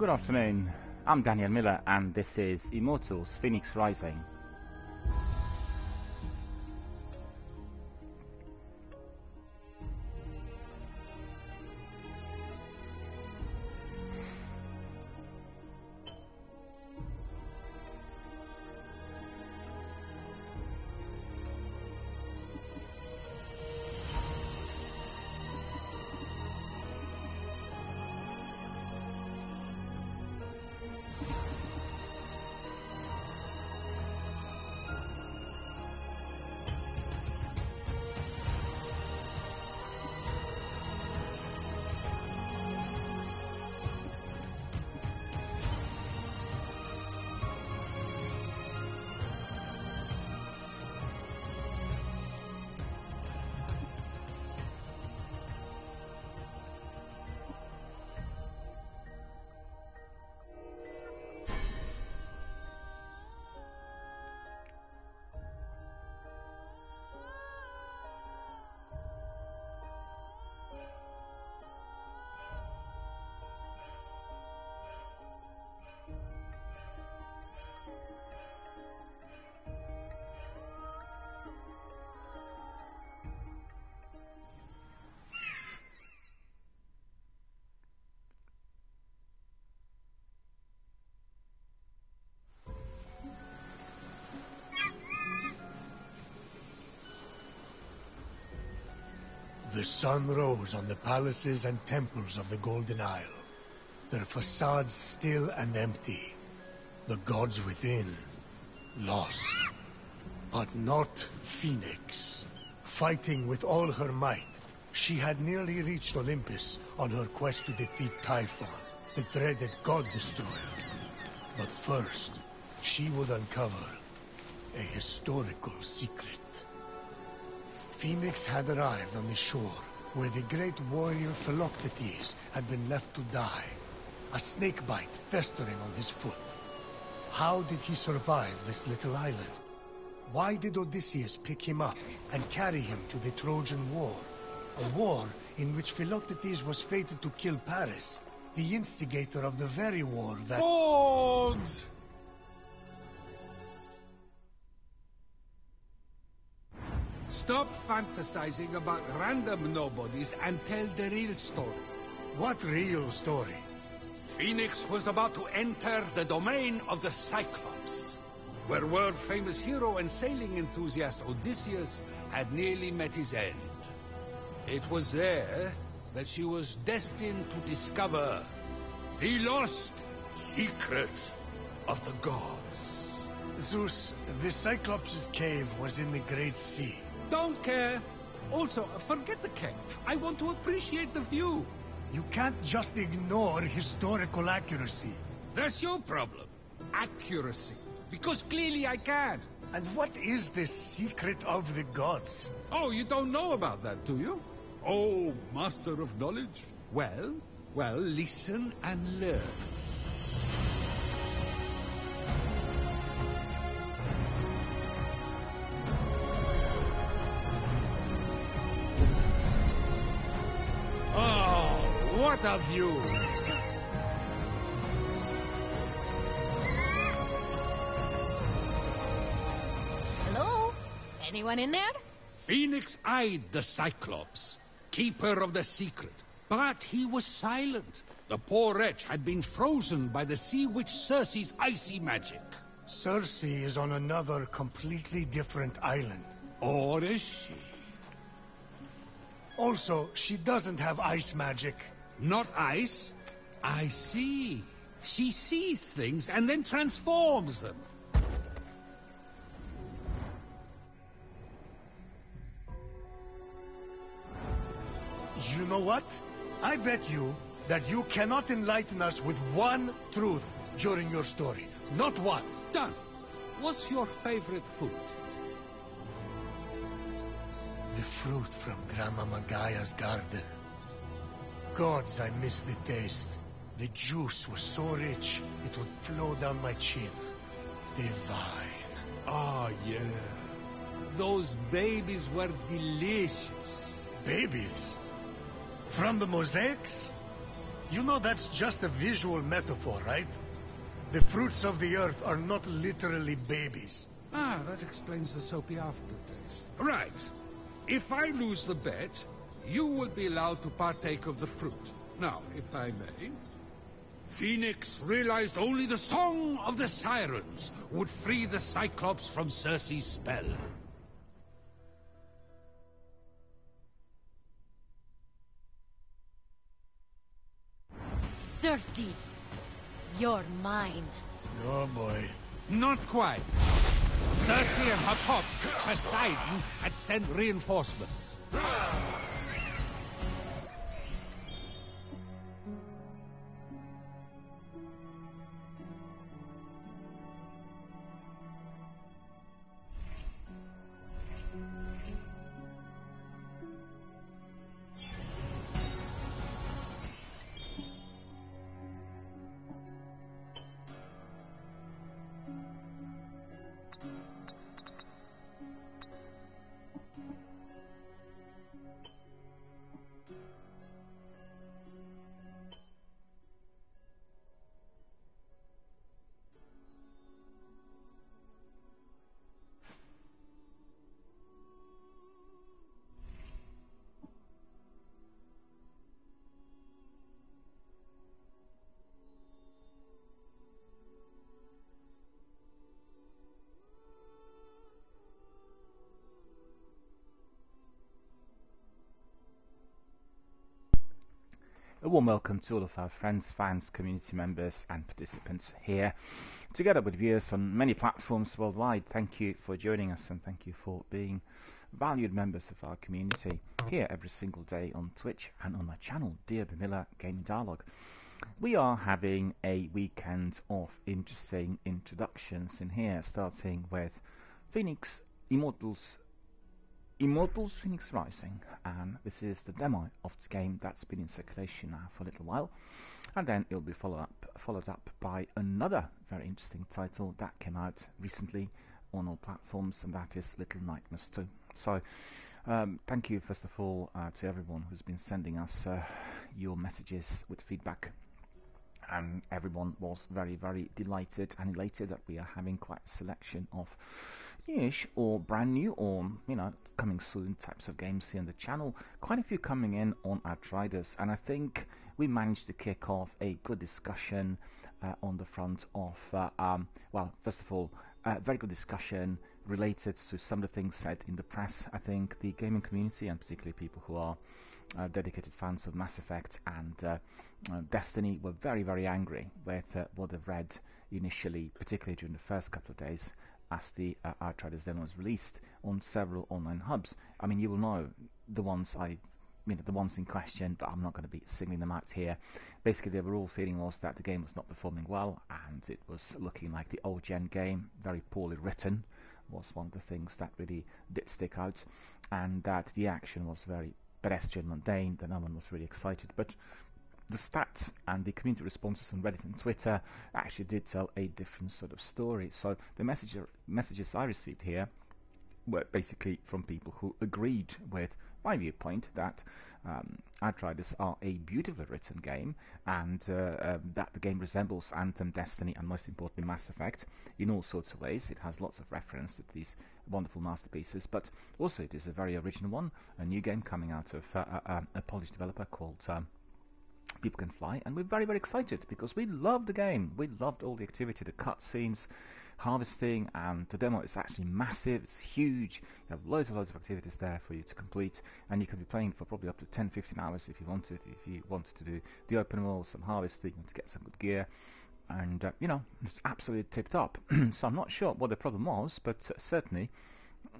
Good afternoon. I'm Daniel Miller, and this is Immortals Phoenix Rising. The sun rose on the palaces and temples of the Golden Isle, their facades still and empty, the gods within lost. But not Phoenix. Fighting with all her might, she had nearly reached Olympus on her quest to defeat Typhon, the dreaded god destroyer. But first, she would uncover a historical secret. Phoenix had arrived on the shore where the great warrior Philoctetes had been left to die, a snake bite festering on his foot. How did he survive this little island? Why did Odysseus pick him up and carry him to the Trojan War? A war in which Philoctetes was fated to kill Paris, the instigator of the very war that... Bogs! Stop fantasizing about random nobodies and tell the real story. What real story? Phoenix was about to enter the domain of the Cyclops, where world-famous hero and sailing enthusiast Odysseus had nearly met his end. It was there that she was destined to discover the lost secret of the gods. Zeus, the Cyclops' cave was in the Great Sea. Don't care. Also, forget the cave. I want to appreciate the view. You can't just ignore historical accuracy. That's your problem. Accuracy. Because clearly I can. And what is the secret of the gods? Oh, you don't know about that, do you? Oh, master of knowledge. Well, well, listen and learn. What a view! Hello? Anyone in there? Phoenix eyed the Cyclops, keeper of the secret. But he was silent. The poor wretch had been frozen by the sea witch Circe's icy magic. Circe is on another completely different island. Or is she? Also, she doesn't have ice magic. Not ice. I see. She sees things and then transforms them. You know what? I bet you that you cannot enlighten us with one truth during your story. Not one. Done. What's your favorite food? The fruit from Grandma Magaya's garden. Gods, I miss the taste. The juice was so rich, it would flow down my chin. Divine. Ah, yeah. Those babies were delicious. Babies? From the mosaics? You know that's just a visual metaphor, right? The fruits of the earth are not literally babies. Ah, that explains the soapy aftertaste. Right. If I lose the bet, you will be allowed to partake of the fruit. Now, if I may... Phoenix realized only the Song of the Sirens would free the Cyclops from Circe's spell. Thirsty. You're mine. Oh boy. Not quite. Circe and her corpse, Poseidon, had sent reinforcements. Warm welcome to all of our friends, fans, community members and participants here, together with viewers on many platforms worldwide. Thank you for joining us and thank you for being valued members of our community here every single day on Twitch and on my channel, DRB Miller Gaming Dialogue. We are having a weekend of interesting introductions in here, starting with Phoenix Immortals Immortals Phoenix Rising, and this is the demo of the game that's been in circulation now for a little while, and then it'll be followed up followed up by another very interesting title that came out recently on all platforms, and that is Little Nightmares 2. So, um, thank you first of all uh, to everyone who's been sending us uh, your messages with feedback and everyone was very very delighted and elated that we are having quite a selection of newish or brand new or you know coming soon types of games here on the channel. Quite a few coming in on Outriders and I think we managed to kick off a good discussion uh, on the front of uh, um, well first of all a very good discussion related to some of the things said in the press. I think the gaming community and particularly people who are uh, dedicated fans of Mass Effect and uh, uh, Destiny were very very angry with uh, what they've read initially particularly during the first couple of days as the uh, Outriders demo was released on several online hubs. I mean, you will know the ones I, you know, the ones in question. I'm not going to be singling them out here. Basically, they were all feeling was that the game was not performing well, and it was looking like the old gen game, very poorly written, was one of the things that really did stick out, and that the action was very pedestrian, mundane. That no one was really excited, but the stats and the community responses on Reddit and Twitter actually did tell a different sort of story. So the message, messages I received here were basically from people who agreed with my viewpoint that um, Outriders are a beautifully written game and uh, um, that the game resembles Anthem, Destiny and most importantly Mass Effect in all sorts of ways. It has lots of reference to these wonderful masterpieces but also it is a very original one, a new game coming out of uh, uh, a Polish developer called um, people can fly and we're very very excited because we loved the game. We loved all the activity the cutscenes harvesting and the demo is actually massive. It's huge. You have loads and loads of activities there for you to complete and you can be playing for probably up to 10-15 hours if you wanted if you wanted to do the open world some harvesting to get some good gear. And uh, you know it's absolutely tipped up. So I'm not sure what the problem was but uh, certainly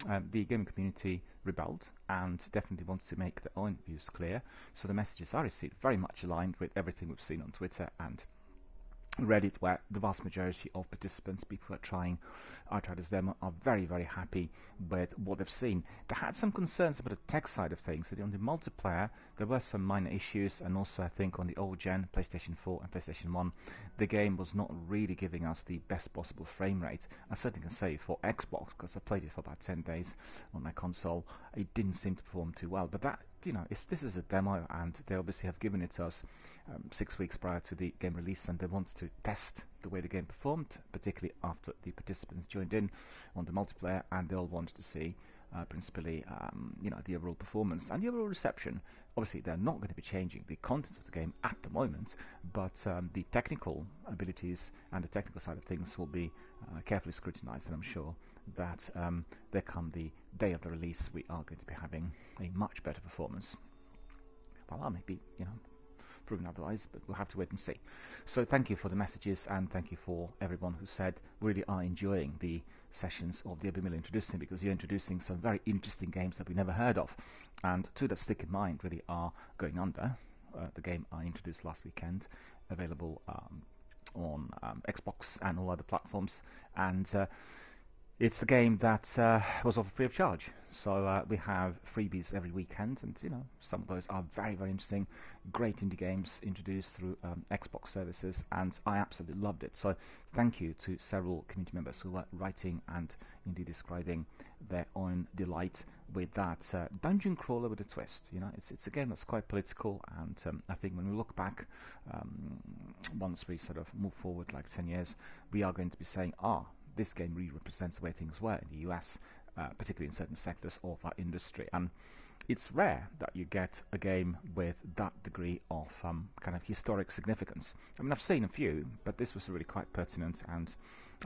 uh, the gaming community rebelled and definitely wants to make their own views clear. So the messages I received very much aligned with everything we've seen on Twitter and Reddit, where the vast majority of participants, people who are trying Outriders demo, are very, very happy with what they've seen. They had some concerns about the tech side of things. That on the multiplayer, there were some minor issues, and also I think on the old gen PlayStation 4 and PlayStation 1, the game was not really giving us the best possible frame rate. I certainly can say for Xbox, because I played it for about 10 days on my console, it didn't seem to perform too well. But that you know, this is a demo, and they obviously have given it to us um, six weeks prior to the game release, and they wanted to test the way the game performed, particularly after the participants joined in on the multiplayer, and they all wanted to see uh, principally, um, you know, the overall performance and the overall reception. Obviously, they're not going to be changing the contents of the game at the moment, but um, the technical abilities and the technical side of things will be uh, carefully scrutinized, and I'm sure that um, there come the day of the release, we are going to be having a much better performance. Well, I may be, you know, proven otherwise, but we'll have to wait and see. So thank you for the messages and thank you for everyone who said really are enjoying the sessions of the DRB Miller introducing because you're introducing some very interesting games that we never heard of. And two that stick in mind really are Going Under, uh, the game I introduced last weekend, available um, on um, Xbox and all other platforms, and uh, it's the game that uh, was offered free of charge. So uh, we have freebies every weekend, and you know some of those are very, very interesting, great indie games introduced through um, Xbox services, and I absolutely loved it. So thank you to several community members who were writing and indeed describing their own delight with that uh, dungeon crawler with a twist. You know, it's it's a game that's quite political, and um, I think when we look back, um, once we sort of move forward like 10 years, we are going to be saying, ah this game really represents the way things were in the US, uh, particularly in certain sectors of our industry. And it's rare that you get a game with that degree of um, kind of historic significance. I mean, I've seen a few, but this was really quite pertinent, and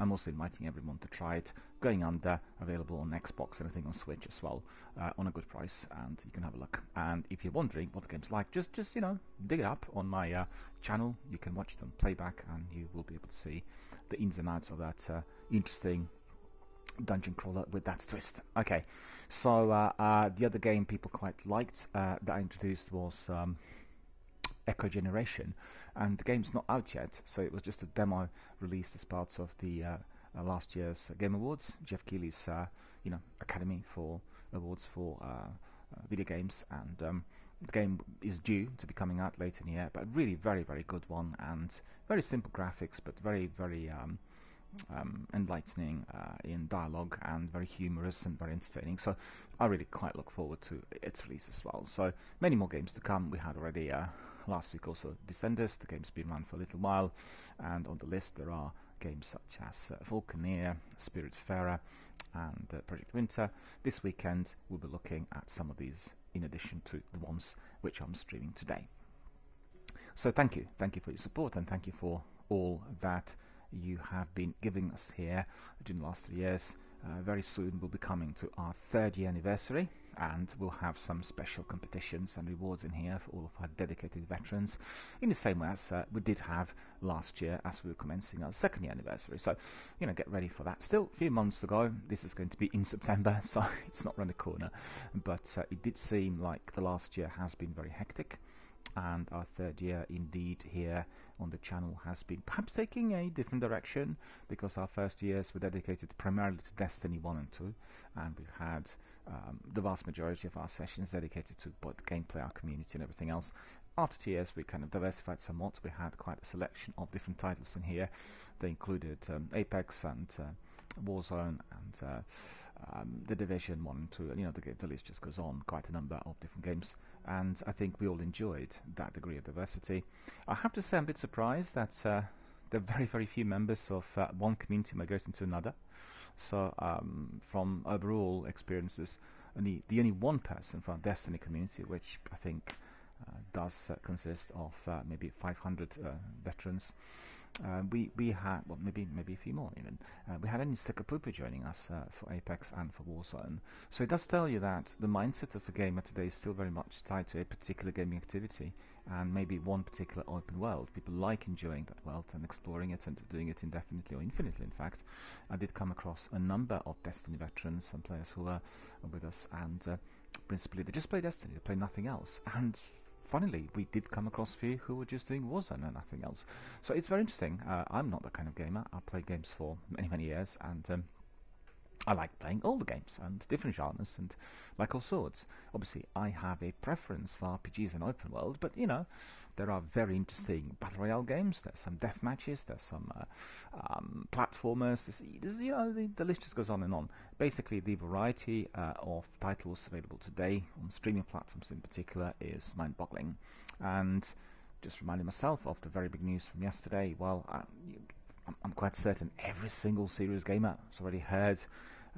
I'm also inviting everyone to try it. Going under, available on Xbox and think on Switch as well, uh, on a good price, and you can have a look. And if you're wondering what the game's like, just just you know, dig it up on my uh, channel. You can watch them playback, and you will be able to see the ins and outs of that uh, interesting dungeon crawler with that twist. Okay, so uh, uh, the other game people quite liked uh, that I introduced was um, Echo Generation, and the game's not out yet, so it was just a demo released as part of the last year's Game Awards, Geoff Keighley's you know Academy for Awards for video games, and um, the game is due to be coming out later in the year, but really very very good one and very simple graphics, but very very um, um, enlightening uh, in dialogue and very humorous and very entertaining. So I really quite look forward to its release as well. So many more games to come. We had already uh, last week also Descenders. The game's been around for a little while, and on the list there are games such as uh, Vulkaneer, Spiritfarer, and uh, Project Winter. This weekend we'll be looking at some of these in addition to the ones which I'm streaming today. So thank you, thank you for your support, and thank you for all that you have been giving us here during the last three years. Uh, very soon we'll be coming to our third year anniversary and we'll have some special competitions and rewards in here for all of our dedicated veterans in the same way as uh, we did have last year as we were commencing our second year anniversary. So you know get ready for that. Still a few months to go. This is going to be in September so it's not around the corner. But uh, it did seem like the last year has been very hectic and our third year indeed here on the channel has been perhaps taking a different direction because our first years were dedicated primarily to Destiny 1 and 2 and we've had um, the vast majority of our sessions dedicated to both gameplay, our community and everything else. After two years we kind of diversified somewhat. We had quite a selection of different titles in here. They included um, Apex and uh, Warzone and uh, um, The Division 1 and 2 and you know the, the list just goes on, quite a number of different games and I think we all enjoyed that degree of diversity. I have to say I'm a bit surprised that uh, there are very, very few members of uh, one community migrating to another. So um, from overall experiences, only the only one person from Destiny community, which I think uh, does uh, consist of uh, maybe 500 uh, veterans, uh, we we had well maybe maybe a few more even. Uh, we had Eni Sekapupu joining us for Apex and for Warzone. So it does tell you that the mindset of a gamer today is still very much tied to a particular gaming activity and maybe one particular open world people like enjoying that world and exploring it and doing it indefinitely or infinitely in fact I did come across a number of Destiny veterans and players who are with us and uh, principally they just play Destiny they play nothing else and funnily, we did come across a few who were just doing Warzone and nothing else. So it's very interesting. Uh, I'm not that kind of gamer. I played games for many, many years, and um, I like playing all the games and different genres and like all sorts. Obviously, I have a preference for RPGs and open world, but you know, there are very interesting battle royale games. There's some death matches. There's some uh, um, platformers. You know, the, the, list just goes on and on. Basically, the variety uh, of titles available today on streaming platforms, in particular, is mind-boggling. And just reminding myself of the very big news from yesterday. Well, uh, I'm quite certain every single serious gamer has already heard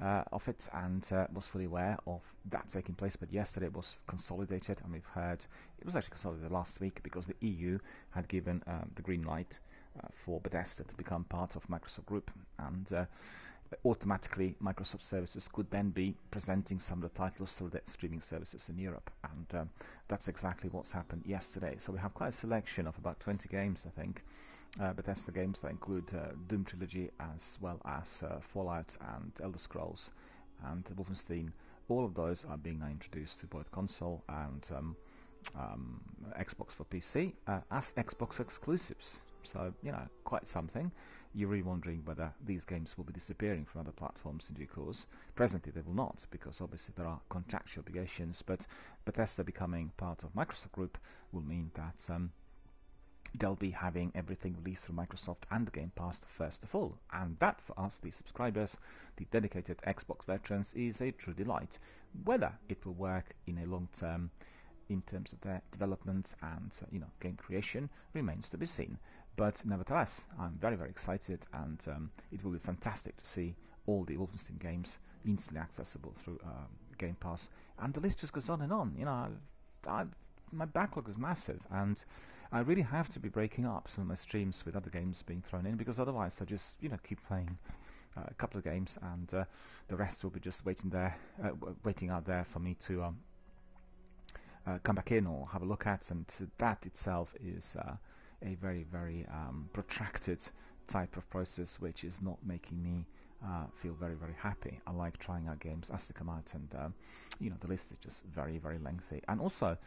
uh, of it and uh, was fully aware of that taking place. But yesterday it was consolidated, and we've heard it was actually consolidated last week because the EU had given um, the green light uh, for Bethesda to become part of Microsoft Group, and uh, automatically Microsoft services could then be presenting some of the titles to the streaming services in Europe, and um, that's exactly what's happened yesterday. So we have quite a selection of about 20 games, I think uh, Bethesda games that include uh, Doom Trilogy as well as uh, Fallout and Elder Scrolls and Wolfenstein. All of those are being introduced to both console and um, um, Xbox for PC uh, as Xbox exclusives. So, you know, quite something. You're really wondering whether these games will be disappearing from other platforms in due course. Presently, they will not, because obviously there are contractual obligations, but Bethesda becoming part of Microsoft Group will mean that um, they'll be having everything released through Microsoft and the Game Pass first of all. And that for us, the subscribers, the dedicated Xbox veterans, is a true delight. Whether it will work in a long term in terms of their development and uh, you know game creation remains to be seen. But nevertheless, I'm very very excited, and um, it will be fantastic to see all the Wolfenstein games instantly accessible through uh, Game Pass. And the list just goes on and on. You know, I've, I've, my backlog is massive, and I really have to be breaking up some of my streams with other games being thrown in because otherwise I just you know keep playing uh, a couple of games and uh, the rest will be just waiting there, uh, waiting out there for me to um, uh, come back in or have a look at, and that itself is uh, a very very um, protracted type of process which is not making me uh, feel very very happy. I like trying out games as they come out, and um, you know the list is just very very lengthy. And also,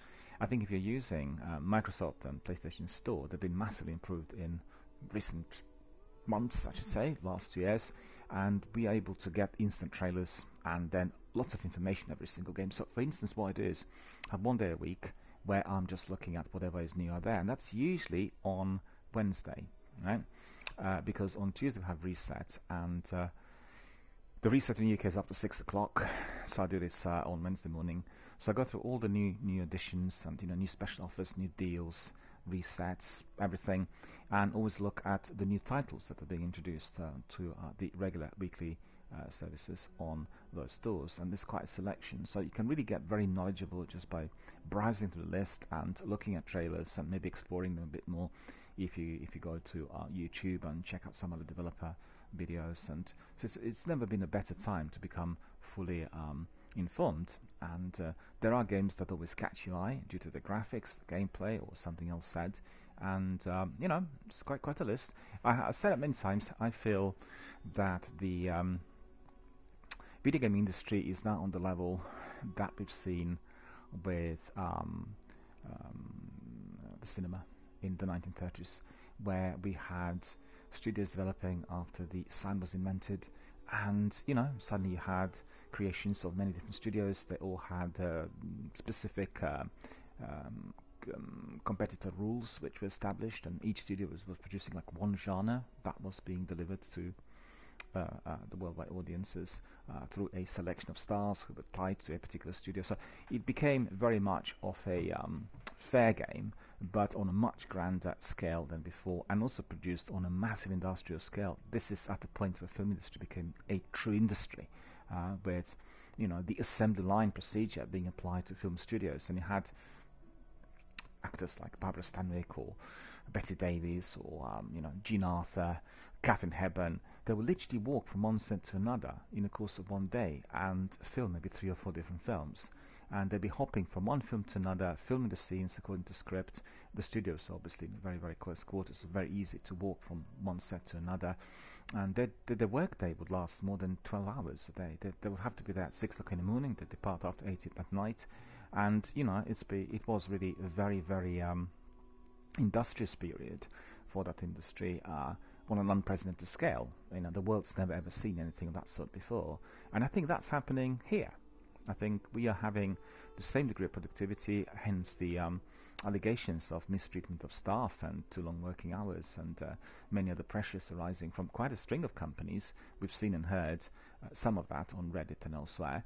I think if you're using uh, Microsoft and PlayStation Store, they've been massively improved in recent months, I should say, last two years, and we are able to get instant trailers and then lots of information every single game. So, for instance, what I do is have one day a week where I'm just looking at whatever is new out there, and that's usually on Wednesday, right? Uh, because on Tuesday we have reset, and uh, the reset in the UK is after six o'clock, so I do this uh, on Wednesday morning. So I go through all the new new additions and you know new special offers, new deals, resets, everything, and always look at the new titles that are being introduced uh, to uh, the regular weekly uh, services on those stores. And there's quite a selection, so you can really get very knowledgeable just by browsing through the list and looking at trailers and maybe exploring them a bit more. If you if you go to uh, YouTube and check out some of the developer videos, and so it's, it's never been a better time to become fully um, informed and uh, there are games that always catch your eye due to the graphics, the gameplay, or something else said. And um, you know, it's quite quite a list. I, have said it many times. I feel that the um, video game industry is now on the level that we've seen with um, um the cinema in the 1930s, where we had studios developing after the sound was invented, and you know, suddenly you had creations of many different studios. They all had uh, specific uh, um, um, competitor rules which were established, and each studio was, was producing like one genre that was being delivered to uh, uh, the worldwide audiences uh, through a selection of stars who were tied to a particular studio. So it became very much of a um, fair game, but on a much grander scale than before, and also produced on a massive industrial scale. This is at the point where film industry became a true industry uh, with you know the assembly line procedure being applied to film studios, and you had actors like Barbara Stanwyck or Bette Davis or um, you know Jean Arthur, Katharine Hepburn. They would literally walk from one set to another in the course of one day and film maybe three or four different films and they'd be hopping from one film to another, filming the scenes according to script. The studios obviously very very close quarters, so very easy to walk from one set to another, and their their work day would last more than 12 hours a day. They, they would have to be there at six o'clock in the morning. They depart after eight at night, and you know it's be it was really a very very um, industrious period for that industry. Uh, on an unprecedented scale. You know, the world's never ever seen anything of that sort before, and I think that's happening here. I think we are having the same degree of productivity, hence the um, allegations of mistreatment of staff and too long working hours and uh, many other pressures arising from quite a string of companies. We've seen and heard uh, some of that on Reddit and elsewhere.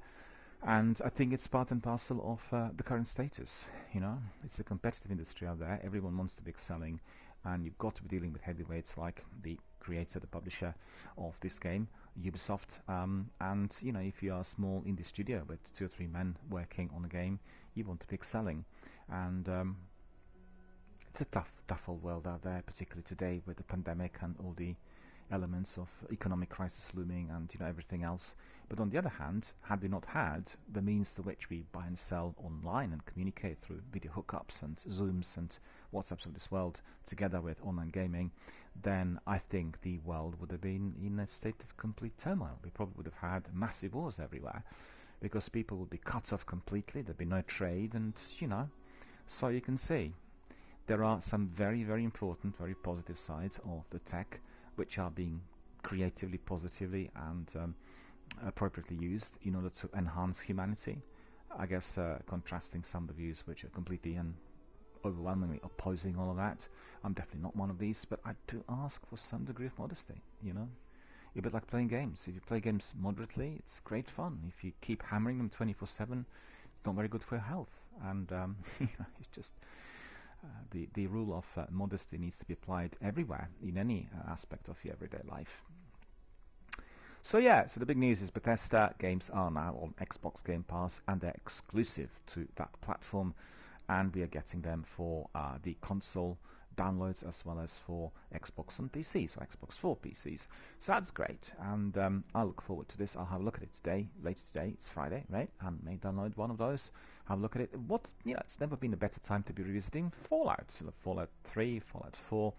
And I think it's part and parcel of uh, the current status. You know, it's a competitive industry out there. Everyone wants to be excelling, and you've got to be dealing with heavyweights like the creator, the publisher of this game, Ubisoft. Um, and you know, if you are a small indie studio with two or three men working on a game, you want to be excelling. And um, it's a tough, tough old world out there, particularly today with the pandemic and all the elements of economic crisis looming and you know everything else. But on the other hand, had we not had the means to which we buy and sell online and communicate through video hookups and Zooms and WhatsApps of this world together with online gaming, then I think the world would have been in a state of complete turmoil. We probably would have had massive wars everywhere because people would be cut off completely, there'd be no trade and you know, so you can see there are some very, very important, very positive sides of the tech which are being creatively, positively, and um, appropriately used in order to enhance humanity. I guess uh, contrasting some of the views which are completely and overwhelmingly opposing all of that. I'm definitely not one of these, but I do ask for some degree of modesty, you know. A bit like playing games. If you play games moderately, it's great fun. If you keep hammering them 24-7, it's not very good for your health. And um, it's just the, the rule of uh, modesty needs to be applied everywhere in any uh, aspect of your everyday life. So yeah, so the big news is Bethesda games are now on Xbox Game Pass and they're exclusive to that platform and we are getting them for uh, the console downloads as well as for Xbox and PCs, or Xbox 4 PCs. So that's great, and um, I look forward to this. I'll have a look at it today, later today. It's Friday, right? And may download one of those. Have a look at it. What you know, it's never been a better time to be revisiting Fallout. So Fallout 3, Fallout 4,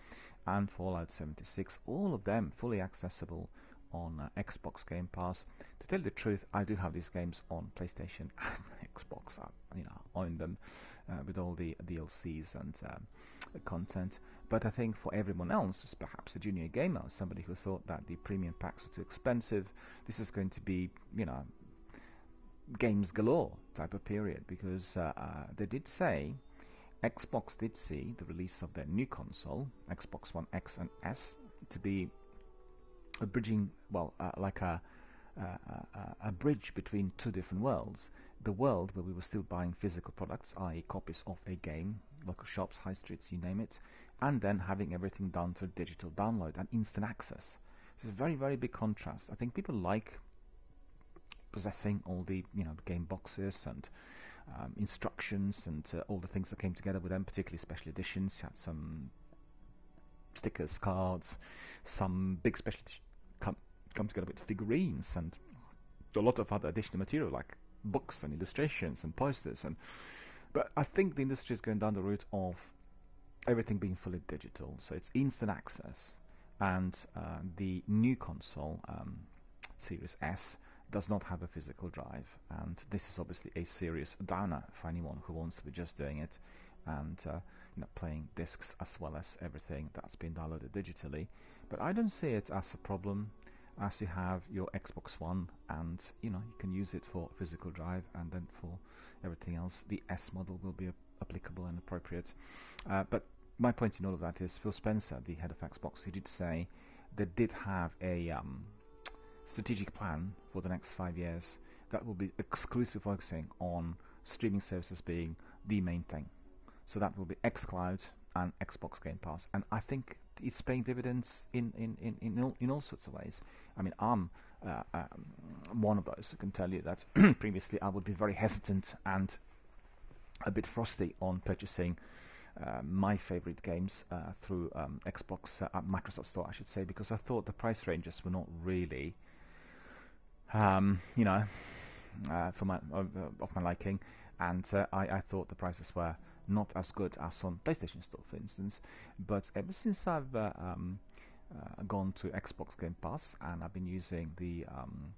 and Fallout 76. All of them fully accessible on uh, Xbox Game Pass. To tell the truth, I do have these games on PlayStation and Xbox. I, you know, own them uh, with all the DLCs and um, content. But I think for everyone else, perhaps a junior gamer, somebody who thought that the premium packs were too expensive, this is going to be, you know, games galore type of period because uh, uh, they did say Xbox did see the release of their new console, Xbox One X and S, to be a bridging, well, uh, like a, a bridge between two different worlds. The world where we were still buying physical products, i.e., copies of a game, local shops, high streets, you name it, and then having everything done through digital download and instant access. Is a very, very big contrast. I think people like possessing all the, you know, game boxes and um, instructions and uh, all the things that came together with them, particularly special editions. You had some stickers, cards, some big special come together with figurines and a lot of other additional material like books and illustrations and posters and but I think the industry is going down the route of everything being fully digital. So it's instant access and uh, the new console um, Series S does not have a physical drive. And this is obviously a serious downer for anyone who wants to be just doing it and uh, you know, playing discs as well as everything that's been downloaded digitally. But I don't see it as a problem as you have your Xbox One and you know you can use it for physical drive and then for everything else the S model will be applicable and appropriate. Uh, but my point in all of that is Phil Spencer, the head of Xbox, he did say they did have a um, strategic plan for the next five years that will be exclusively focusing on streaming services being the main thing. So that will be xCloud and Xbox Game Pass. And I think it's paying dividends in, in, in, in, all, in all sorts of ways. I mean, I'm uh, um, one of those who can tell you that previously I would be very hesitant and a bit frosty on purchasing uh, my favorite games uh, through um, Xbox, uh, Microsoft Store, I should say, because I thought the price ranges were not really, um, you know, uh, for my of my liking, and uh, I, I thought the prices were not as good as on PlayStation Store, for instance. But ever since I've uh, um, uh, gone to Xbox Game Pass and I've been using the um,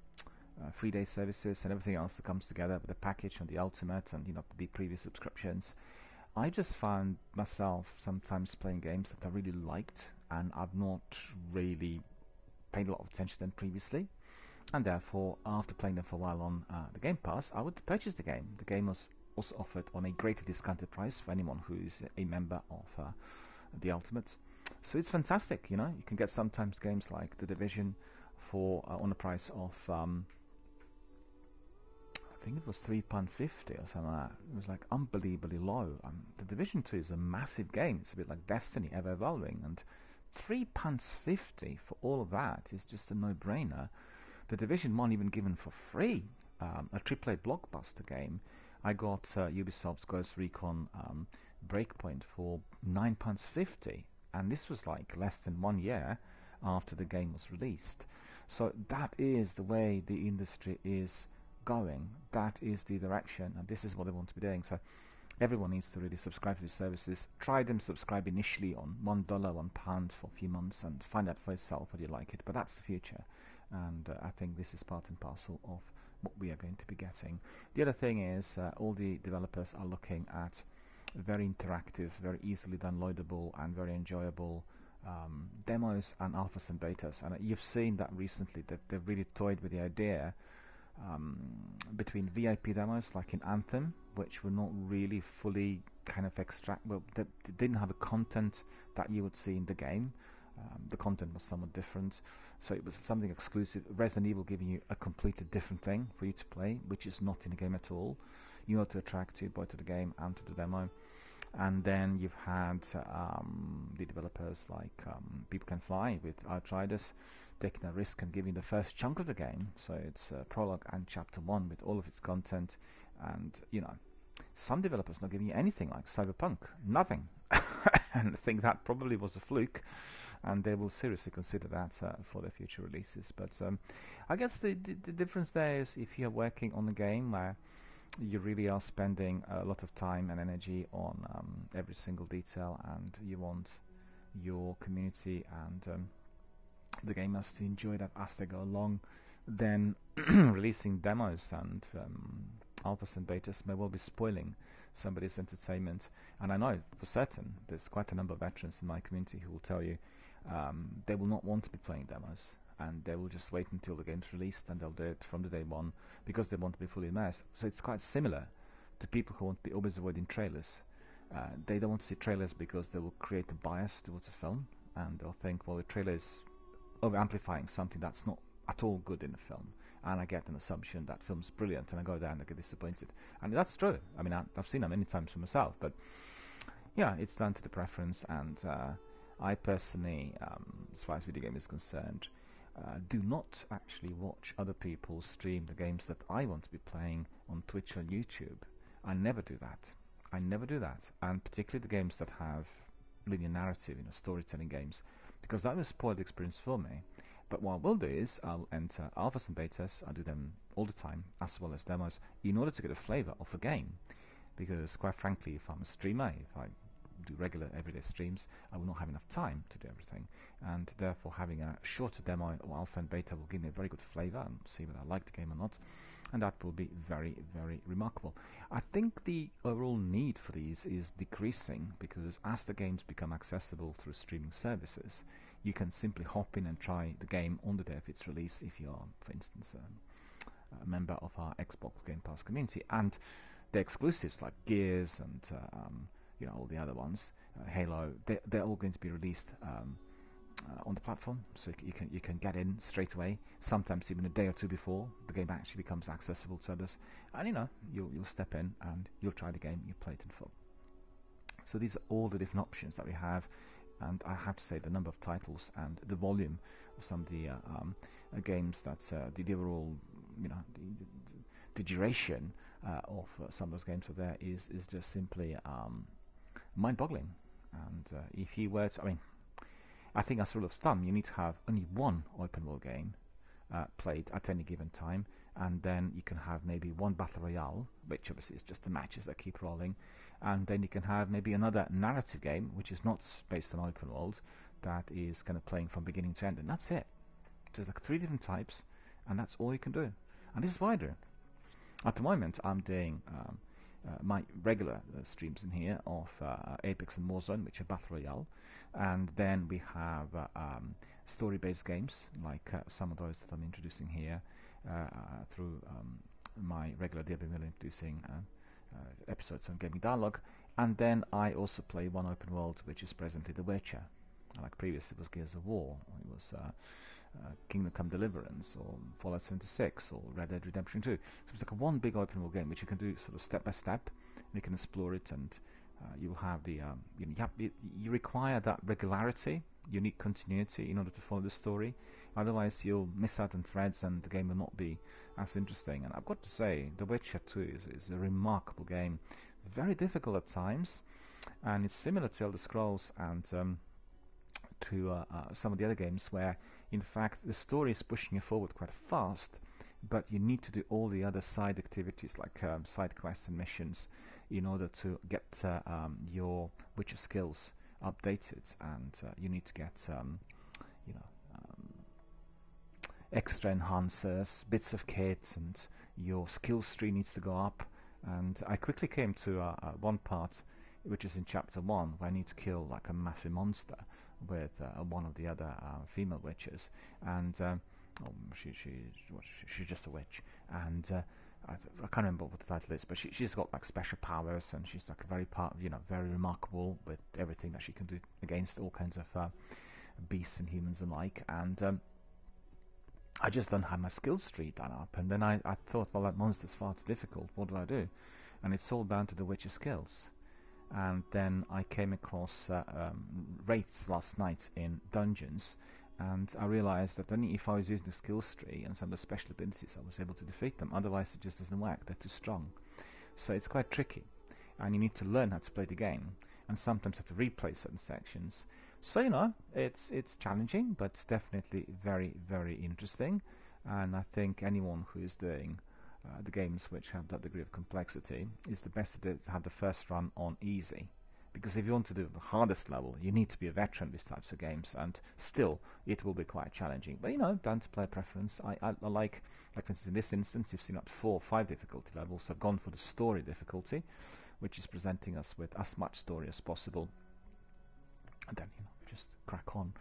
uh, free day services and everything else that comes together with the package and the Ultimate and you know the previous subscriptions, I just found myself sometimes playing games that I really liked and I've not really paid a lot of attention to them previously. And therefore, after playing them for a while on uh, the Game Pass, I would purchase the game. The game was also offered on a greatly discounted price for anyone who is a member of uh, the Ultimate. So it's fantastic, you know. You can get sometimes games like The Division for uh, on the price of um, I think it was three pound fifty or something like that. It was like unbelievably low. Um, the Division Two is a massive game. It's a bit like Destiny, ever evolving, and three pounds fifty for all of that is just a no-brainer. The Division One even given for free, um, a AAA blockbuster game. I got uh, Ubisoft's Ghost Recon um, Breakpoint for nine pounds fifty, and this was like less than one year after the game was released. So that is the way the industry is going. That is the direction, and this is what they want to be doing. So everyone needs to really subscribe to these services. Try them, subscribe initially on one dollar, one pound for a few months, and find out for yourself whether you like it. But that's the future, and uh, I think this is part and parcel of what we are going to be getting. The other thing is uh, all the developers are looking at very interactive, very easily downloadable, and very enjoyable um, demos and alphas and betas. And you've seen that recently that they've really toyed with the idea um, between VIP demos like in Anthem, which were not really fully kind of extract, well, they, didn't have a content that you would see in the game. Um, the content was somewhat different, so it was something exclusive. Resident Evil giving you a completely different thing for you to play, which is not in the game at all. You know to attract you both to the game and to the demo and then you've had um, the developers like um, People Can Fly with Outriders taking a risk and giving the first chunk of the game. So it's prologue and chapter one with all of its content, and you know, some developers not giving you anything like Cyberpunk, nothing, and I think that probably was a fluke. And they will seriously consider that uh, for their future releases. But um, I guess the, the, the difference there is if you're working on a game where you really are spending a lot of time and energy on um, every single detail and you want your community and um, the gamers to enjoy that as they go along then releasing demos and um, alphas and betas may well be spoiling somebody's entertainment and I know for certain there's quite a number of veterans in my community who will tell you um, they will not want to be playing demos and they will just wait until the game's released and they'll do it from the day one because they want to be fully immersed. So it's quite similar to people who want to be always avoiding trailers. Uh, they don't want to see trailers because they will create a bias towards a film and they'll think, well, the trailer is over amplifying something that's not at all good in the film. And I get an assumption that film's brilliant and I go there and I get disappointed. And that's true. I mean, I, have seen that many times for myself, but yeah, it's down to the preference and uh, I personally, um, as far as video game is concerned, uh, do not actually watch other people stream the games that I want to be playing on Twitch or YouTube. I never do that. I never do that, and particularly the games that have linear narrative, you know, storytelling games, because that will spoil the experience for me. But what I will do is I'll enter alphas and betas. I do them all the time, as well as demos, in order to get a flavor of a game. Because quite frankly, if I'm a streamer, if I do regular everyday streams, I will not have enough time to do everything. And therefore, having a shorter demo or alpha and beta will give me a very good flavor and see whether I like the game or not. And that will be very, very remarkable. I think the overall need for these is decreasing because as the games become accessible through streaming services, you can simply hop in and try the game on the day of its release if you are, for instance, um, a member of our Xbox Game Pass community. And the exclusives like Gears and uh, um, you know all the other ones, uh, Halo, they, they're all going to be released um, uh, on the platform, so you can you can get in straight away. Sometimes even a day or two before the game actually becomes accessible to others, and you know you'll you'll step in and you'll try the game, you play it in full. So these are all the different options that we have, and I have to say the number of titles and the volume of some of the uh, um, uh, games that uh, the, the overall you know the, the, duration uh, of some of those games are there is is just simply um, mind-boggling. And uh, if you were to, I mean, I think as a rule of thumb, you need to have only one open world game uh, played at any given time, and then you can have maybe one battle royale, which obviously is just the matches that keep rolling, and then you can have maybe another narrative game, which is not based on open world, that is kind of playing from beginning to end, and that's it. There's like three different types, and that's all you can do. And this is wider. At the moment, I'm doing um, my regular uh, streams in here of uh, Apex and Warzone, which are Battle Royale, and then we have uh, um, story-based games like uh, some of those that I'm introducing here through um, my regular DB Mill introducing episodes on Gaming Dialogue, and then I also play one open world, which is presently The Witcher. Like previously, it was Gears of War, it was uh, Kingdom Come Deliverance or Fallout 76 or Red Dead Redemption 2. So it's like a one big open world game which you can do sort of step by step. And you can explore it and uh, you will have the um, you, know, you, have, you require that regularity, unique continuity in order to follow the story. Otherwise, you'll miss out on threads and the game will not be as interesting. And I've got to say, The Witcher 2 is, is a remarkable game. Very difficult at times, and it's similar to Elder Scrolls and um, to uh, uh, some of the other games where in fact the story is pushing you forward quite fast but you need to do all the other side activities like um, side quests and missions in order to get uh, um, your Witcher skills updated. And uh, you need to get um, you know um, extra enhancers bits of kit and your skills tree needs to go up. And I quickly came to uh, uh, one part which is in chapter 1 where I need to kill like a massive monster with uh, one of the other uh, female witches, and um, oh, she, she, she's just a witch, and uh, I, I, can't remember what the title is, but she, she's got like special powers, and she's like very part, you know, very remarkable with everything that she can do against all kinds of uh, beasts and humans alike, and um, I just don't have my skills tree done up, and then I, I thought, well, that monster's far too difficult. What do I do? And it's all down to the witch's skills and then I came across uh, um, wraiths last night in dungeons and I realized that only if I was using the skills tree and some of the special abilities I was able to defeat them. Otherwise it just doesn't work. They're too strong. So it's quite tricky and you need to learn how to play the game and sometimes have to replay certain sections. So you know it's it's challenging but definitely very very interesting and I think anyone who is doing uh, the games which have that degree of complexity, is the best to have the first run on easy. Because if you want to do the hardest level, you need to be a veteran with types of games, and still, it will be quite challenging. But you know, down to player preference. I, I, I like, like for instance, in this instance, you've seen up four or five difficulty levels. I've gone for the story difficulty, which is presenting us with as much story as possible. And then, you know, just crack on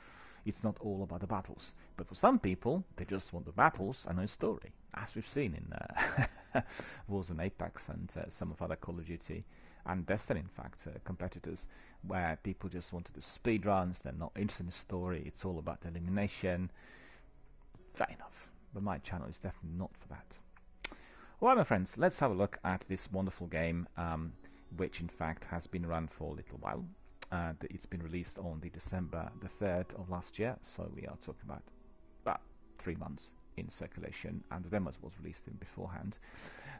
it's not all about the battles. But for some people, they just want the battles and no story, as we've seen in uh, Wars and Apex and uh, some of other Call of Duty and Destiny, in fact, uh, competitors, where people just want to do speed runs, they're not interested in the story, it's all about elimination. Fair enough, but my channel is definitely not for that. Well, my friends, let's have a look at this wonderful game, um, which in fact has been run for a little while and it's been released on the December the 3rd of last year. So we are talking about about three months in circulation and the demo was released in beforehand.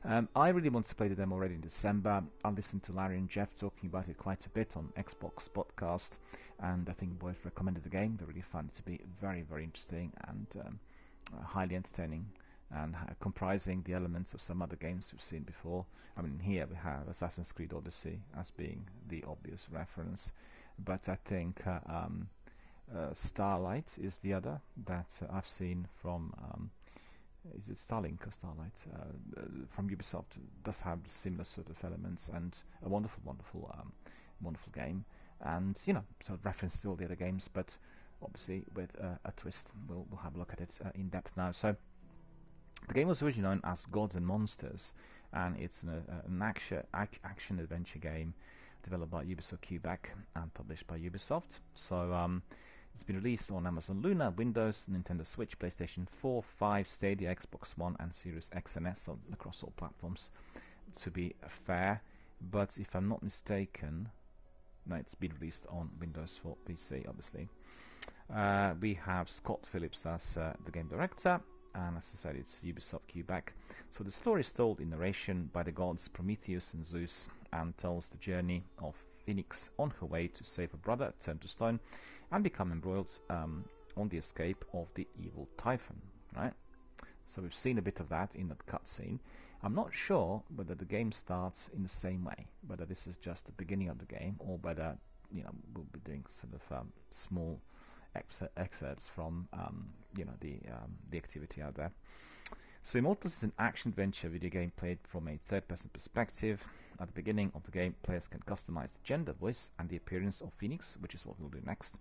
Um, I really want to play the demo already in December. I listened to Larry and Jeff talking about it quite a bit on Xbox podcast and I think both recommended the game. They really found it to be very very interesting and um, uh, highly entertaining and uh, comprising the elements of some other games we've seen before. I mean, here we have Assassin's Creed Odyssey as being the obvious reference, but I think uh, um, uh, Starlight is the other that uh, I've seen from. Um, is it Starlink or Starlight uh, from Ubisoft? Does have similar sort of elements and a wonderful, wonderful, um, wonderful game, and you know, sort of reference to all the other games, but obviously with a twist. We'll we'll have a look at it uh, in depth now. So. The game was originally known as Gods and Monsters, and it's an, uh, an action, ac action adventure game developed by Ubisoft Quebec and published by Ubisoft. So um, it's been released on Amazon Luna, Windows, Nintendo Switch, PlayStation 4, 5, Stadia, Xbox One, and Series X and S so across all platforms. To be fair, but if I'm not mistaken, no, it's been released on Windows for PC, obviously. Uh, we have Scott Phillips as uh, the game director, and as I said it's Ubisoft Quebec. So the story is told in narration by the gods Prometheus and Zeus and tells the journey of Phoenix on her way to save her brother turned to stone and become embroiled um, on the escape of the evil Typhon, right? So we've seen a bit of that in that cutscene. I'm not sure whether the game starts in the same way, whether this is just the beginning of the game or whether you know we'll be doing sort of um, small excerpts from um, you know the um, the activity out there. So Immortals is an action-adventure video game played from a third-person perspective. At the beginning of the game, players can customize the gender, voice, and the appearance of Phoenix, which is what we'll do next,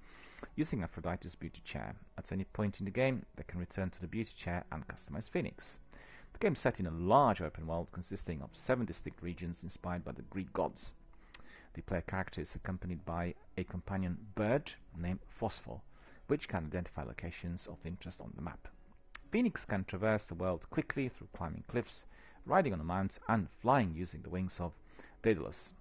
using Aphrodite's beauty chair. At any point in the game, they can return to the beauty chair and customize Phoenix. The game is set in a large open world consisting of seven distinct regions inspired by the Greek gods. The player character is accompanied by a companion bird named Phosphor, which can identify locations of interest on the map. Phoenix can traverse the world quickly through climbing cliffs, riding on a mount, and flying using the wings of Daedalus.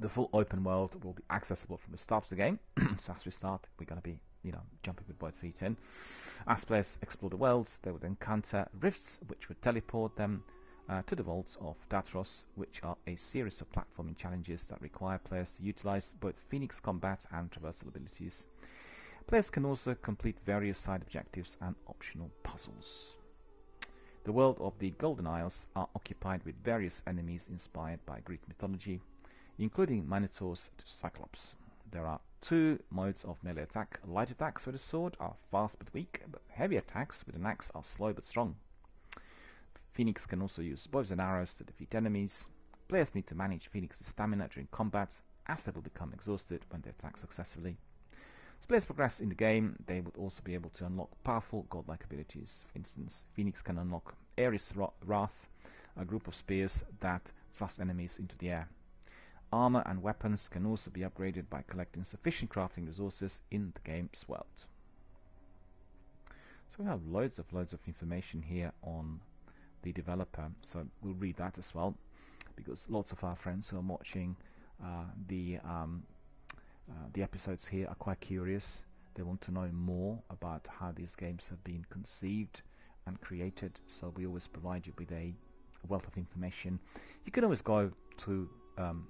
The full open world will be accessible from the start of the game, so as we start, we're going to be, you know, jumping with both feet in. As players explore the worlds, they would encounter rifts, which would teleport them uh, to the vaults of Tartaros, which are a series of platforming challenges that require players to utilize both Phoenix combat and traversal abilities. Players can also complete various side objectives and optional puzzles. The world of the Golden Isles are occupied with various enemies inspired by Greek mythology, including Minotaurs to Cyclops. There are two modes of melee attack. Light attacks with a sword are fast but weak, but heavy attacks with an axe are slow but strong. Phoenix can also use bows and arrows to defeat enemies. Players need to manage Phoenix's stamina during combat, as they will become exhausted when they attack successfully. As players progress in the game, they would also be able to unlock powerful godlike abilities. For instance, Phoenix can unlock Ares Wrath, a group of spears that thrust enemies into the air. Armor and weapons can also be upgraded by collecting sufficient crafting resources in the game's world. So we have loads of loads of information here on the developer, so we'll read that as well, because lots of our friends who are watching uh, the um, uh, the episodes here are quite curious. They want to know more about how these games have been conceived and created. So we always provide you with a wealth of information. You can always go to um,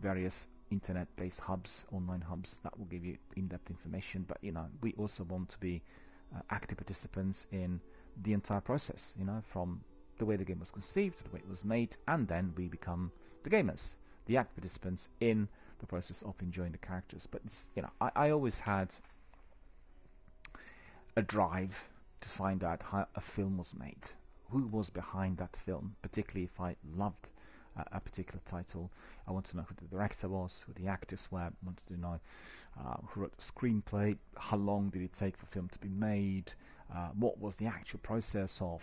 various internet-based hubs, online hubs that will give you in-depth information. But you know, we also want to be uh, active participants in the entire process. You know, from the way the game was conceived the way it was made, and then we become the gamers, the active participants in the process of enjoying the characters. But you know, I, I always had a drive to find out how a film was made, who was behind that film, particularly if I loved uh, a particular title. I want to know who the director was, who the actors were. Wanted to know uh, who wrote the screenplay, how long did it take for film to be made, uh, what was the actual process of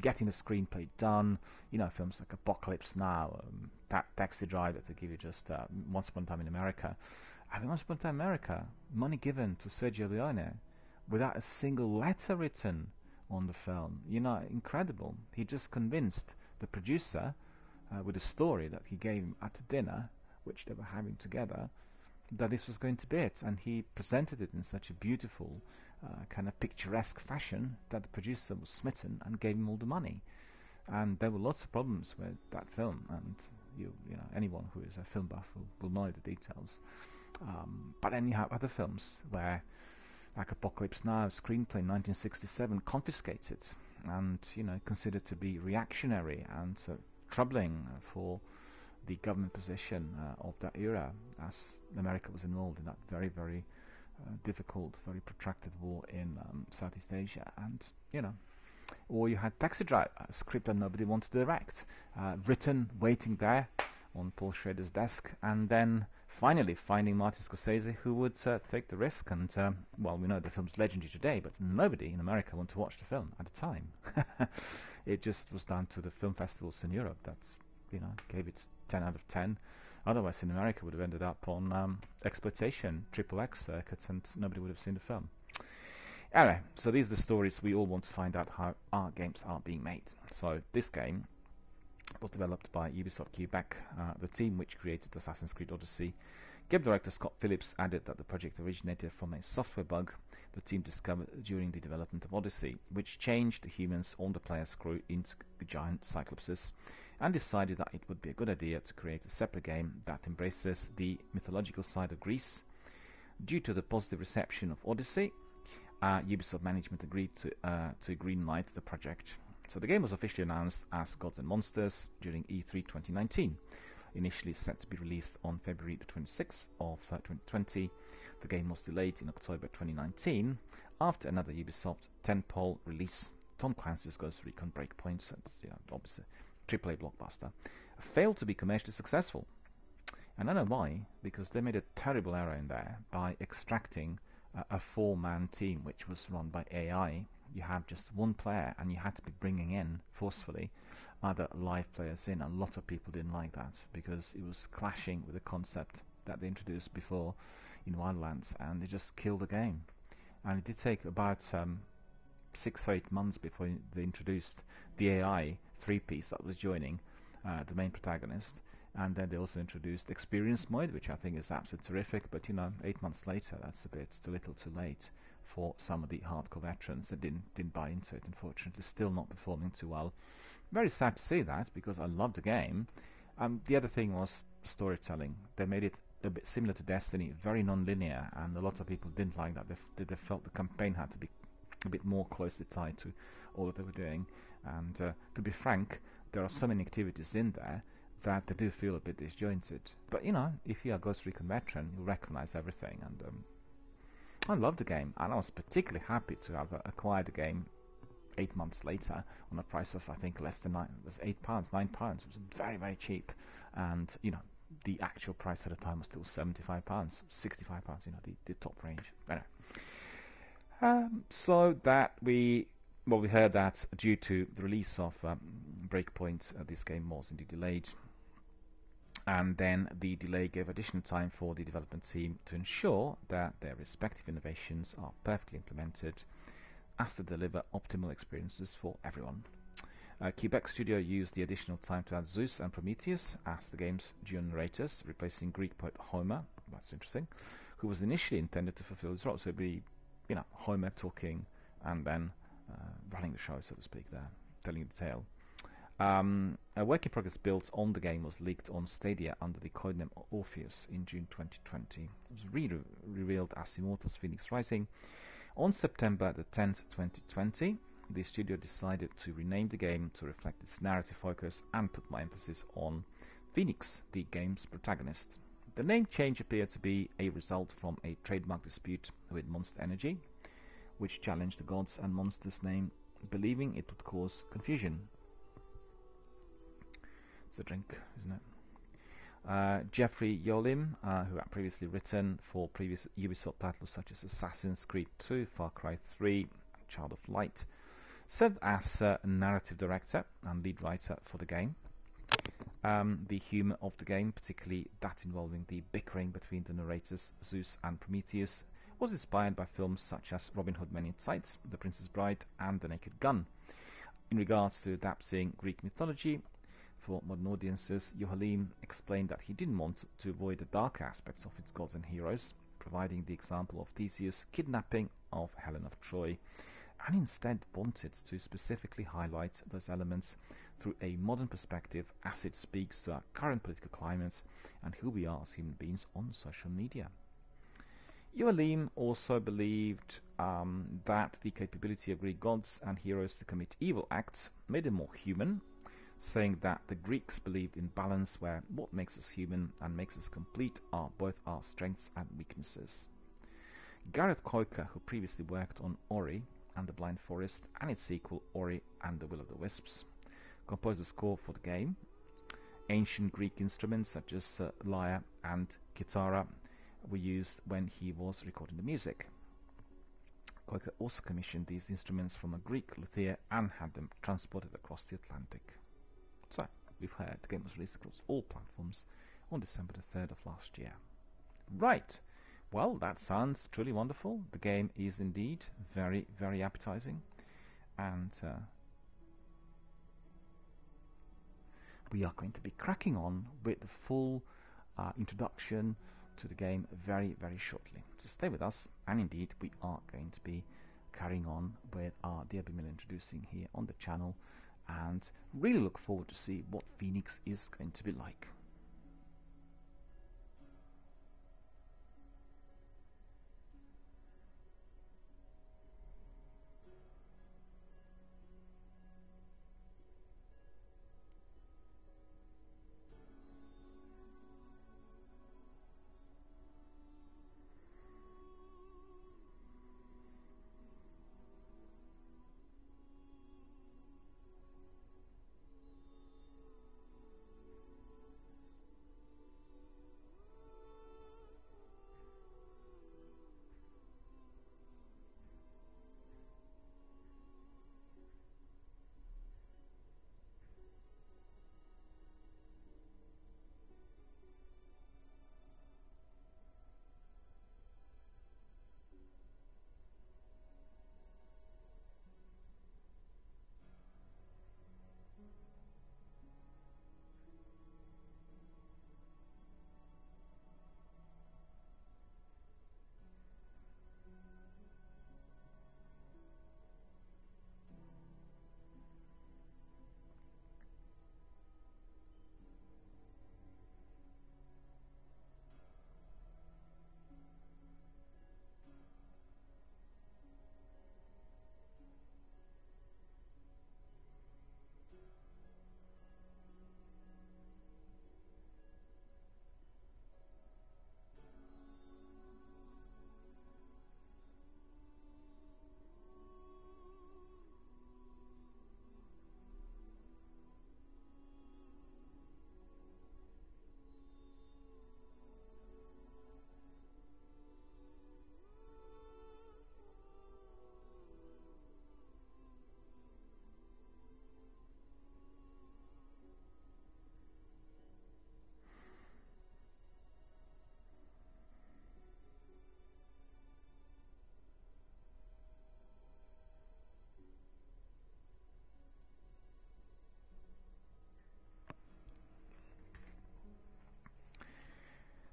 getting a screenplay done. You know, films like Apocalypse Now, um, Ta- Taxi Driver, to give you just uh, Once Upon a Time in America. I think Once Upon a Time in America, money given to Sergio Leone without a single letter written on the film. You know, incredible. He just convinced the producer uh, with a story that he gave him at a dinner, which they were having together, that this was going to be it. And he presented it in such a beautiful, uh, kind of picturesque fashion that the producer was smitten and gave him all the money. And there were lots of problems with that film, and you, you know, anyone who is a film buff will, will know the details. Um, but then you have other films where, like Apocalypse Now, screenplay 1967, confiscated and you know considered to be reactionary and uh, troubling for the government position uh, of that era, as America was involved in that very, very uh, difficult, very protracted war in um, Southeast Asia, and you know, or you had Taxi Driver, a script that nobody wanted to direct, uh, written, waiting there on Paul Schrader's desk, and then finally finding Martin Scorsese who would uh, take the risk. And um, well, we know the film's legendary today, but nobody in America wanted to watch the film at the time. it just was down to the film festivals in Europe that you know gave it 10 out of 10. Otherwise, in America, would have ended up on um, exploitation, triple X circuits, and nobody would have seen the film. Anyway, so these are the stories we all want to find out how our games are being made. So this game was developed by Ubisoft Quebec, uh, the team which created Assassin's Creed Odyssey. Game director Scott Phillips added that the project originated from a software bug the team discovered during the development of Odyssey, which changed the humans on the player's crew into giant cyclopses, and decided that it would be a good idea to create a separate game that embraces the mythological side of Greece. Due to the positive reception of Odyssey, uh, Ubisoft management agreed to, uh, to greenlight the project. So the game was officially announced as Gods and Monsters during E3 2019. Initially set to be released on February the 26th of uh, 2020, the game was delayed in October 2019 after another Ubisoft tentpole release Tom Clancy's Ghost Recon Breakpoint, it's, you know, obviously AAA blockbuster, failed to be commercially successful. And I know why, because they made a terrible error in there by extracting uh, a four-man team which was run by AI. You had just one player and you had to be bringing in forcefully other live players in. A lot of people didn't like that because it was clashing with the concept that they introduced before in Wildlands and they just killed the game. And it did take about um, six or eight months before they introduced the AI three-piece that was joining uh, the main protagonist. And then they also introduced experience mode, which I think is absolutely terrific. But you know, eight months later, that's a bit too little, too late for some of the hardcore veterans that didn't didn't buy into it. Unfortunately, still not performing too well. Very sad to see that because I loved the game. Um, the other thing was storytelling. They made it a bit similar to Destiny, very non-linear, and a lot of people didn't like that. They, they felt the campaign had to be a bit more closely tied to all that they were doing. And uh, to be frank, there are so many activities in there that they do feel a bit disjointed. But you know, if you are Ghost Recon veteran, you recognize everything. And um, I love the game, and I was particularly happy to have uh, acquired the game eight months later on a price of I think less than nine. It was eight pounds, nine pounds. It was very very cheap, and you know the actual price at the time was still 75 pounds, 65 pounds. You know the, the top range. Anyway. Um, so that we well, we heard that due to the release of um, Breakpoint, uh, this game was indeed delayed. And then the delay gave additional time for the development team to ensure that their respective innovations are perfectly implemented as to deliver optimal experiences for everyone. Uh, Quebec Studio used the additional time to add Zeus and Prometheus as the game's dual narrators, replacing Greek poet Homer, that's interesting, who was initially intended to fulfill this role. So it'd be, you know, Homer talking and then running the show, so to speak, there, telling the tale. Um, a work in progress built on the game was leaked on Stadia under the codename Orpheus in June 2020. It was re revealed as Immortals Fenyx Rising. On September the 10th, 2020, the studio decided to rename the game to reflect its narrative focus and put more emphasis on Phoenix, the game's protagonist. The name change appeared to be a result from a trademark dispute with Monster Energy, which challenged the gods and monsters' name, believing it would cause confusion. It's a drink, isn't it? Uh, Jeffrey Yohalem, uh, who had previously written for previous Ubisoft titles such as Assassin's Creed 2, Far Cry 3, Child of Light, served as uh, narrative director and lead writer for the game. Um, the humour of the game, particularly that involving the bickering between the narrators Zeus and Prometheus, was inspired by films such as Robin Hood Men in The Princess Bride, and The Naked Gun. In regards to adapting Greek mythology for modern audiences, Yohalem explained that he didn't want to avoid the dark aspects of its gods and heroes, providing the example of Theseus' kidnapping of Helen of Troy, and instead wanted to specifically highlight those elements through a modern perspective as it speaks to our current political climate and who we are as human beings on social media. Yohalem also believed um, that the capability of Greek gods and heroes to commit evil acts made them more human, saying that the Greeks believed in balance where what makes us human and makes us complete are both our strengths and weaknesses. Gareth Coker, who previously worked on Ori and the Blind Forest and its sequel Ori and the Will of the Wisps, composed the score for the game. Ancient Greek instruments such as uh, lyre and kithara were used when he was recording the music. Coker also commissioned these instruments from a Greek luthier and had them transported across the Atlantic. So, we've heard the game was released across all platforms on December the 3rd of last year. Right, well, that sounds truly wonderful. The game is indeed very, very appetizing, and uh, we are going to be cracking on with the full uh, introduction to the game very, very shortly. So stay with us, and indeed we are going to be carrying on with our DRB Mill introducing here on the channel, and really look forward to see what Phoenix is going to be like.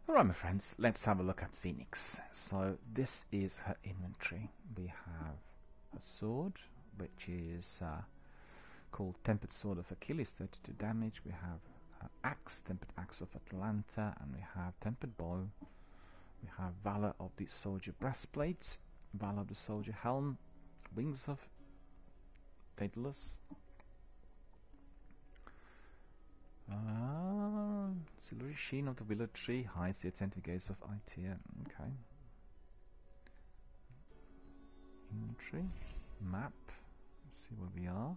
Alright my friends, let's have a look at Phoenix. So this is her inventory. We have a sword, which is uh, called Tempered Sword of Achilles, 32 damage. We have uh, Axe, Tempered Axe of Atlanta, and we have Tempered Bow. We have Valor of the Soldier Breastplate, Valor of the Soldier Helm, Wings of Daedalus, uh, Silvery Sheen of the Willow Tree hides the attentive gaze of Aetia. Okay. Inventory. Map. Let's see where we are.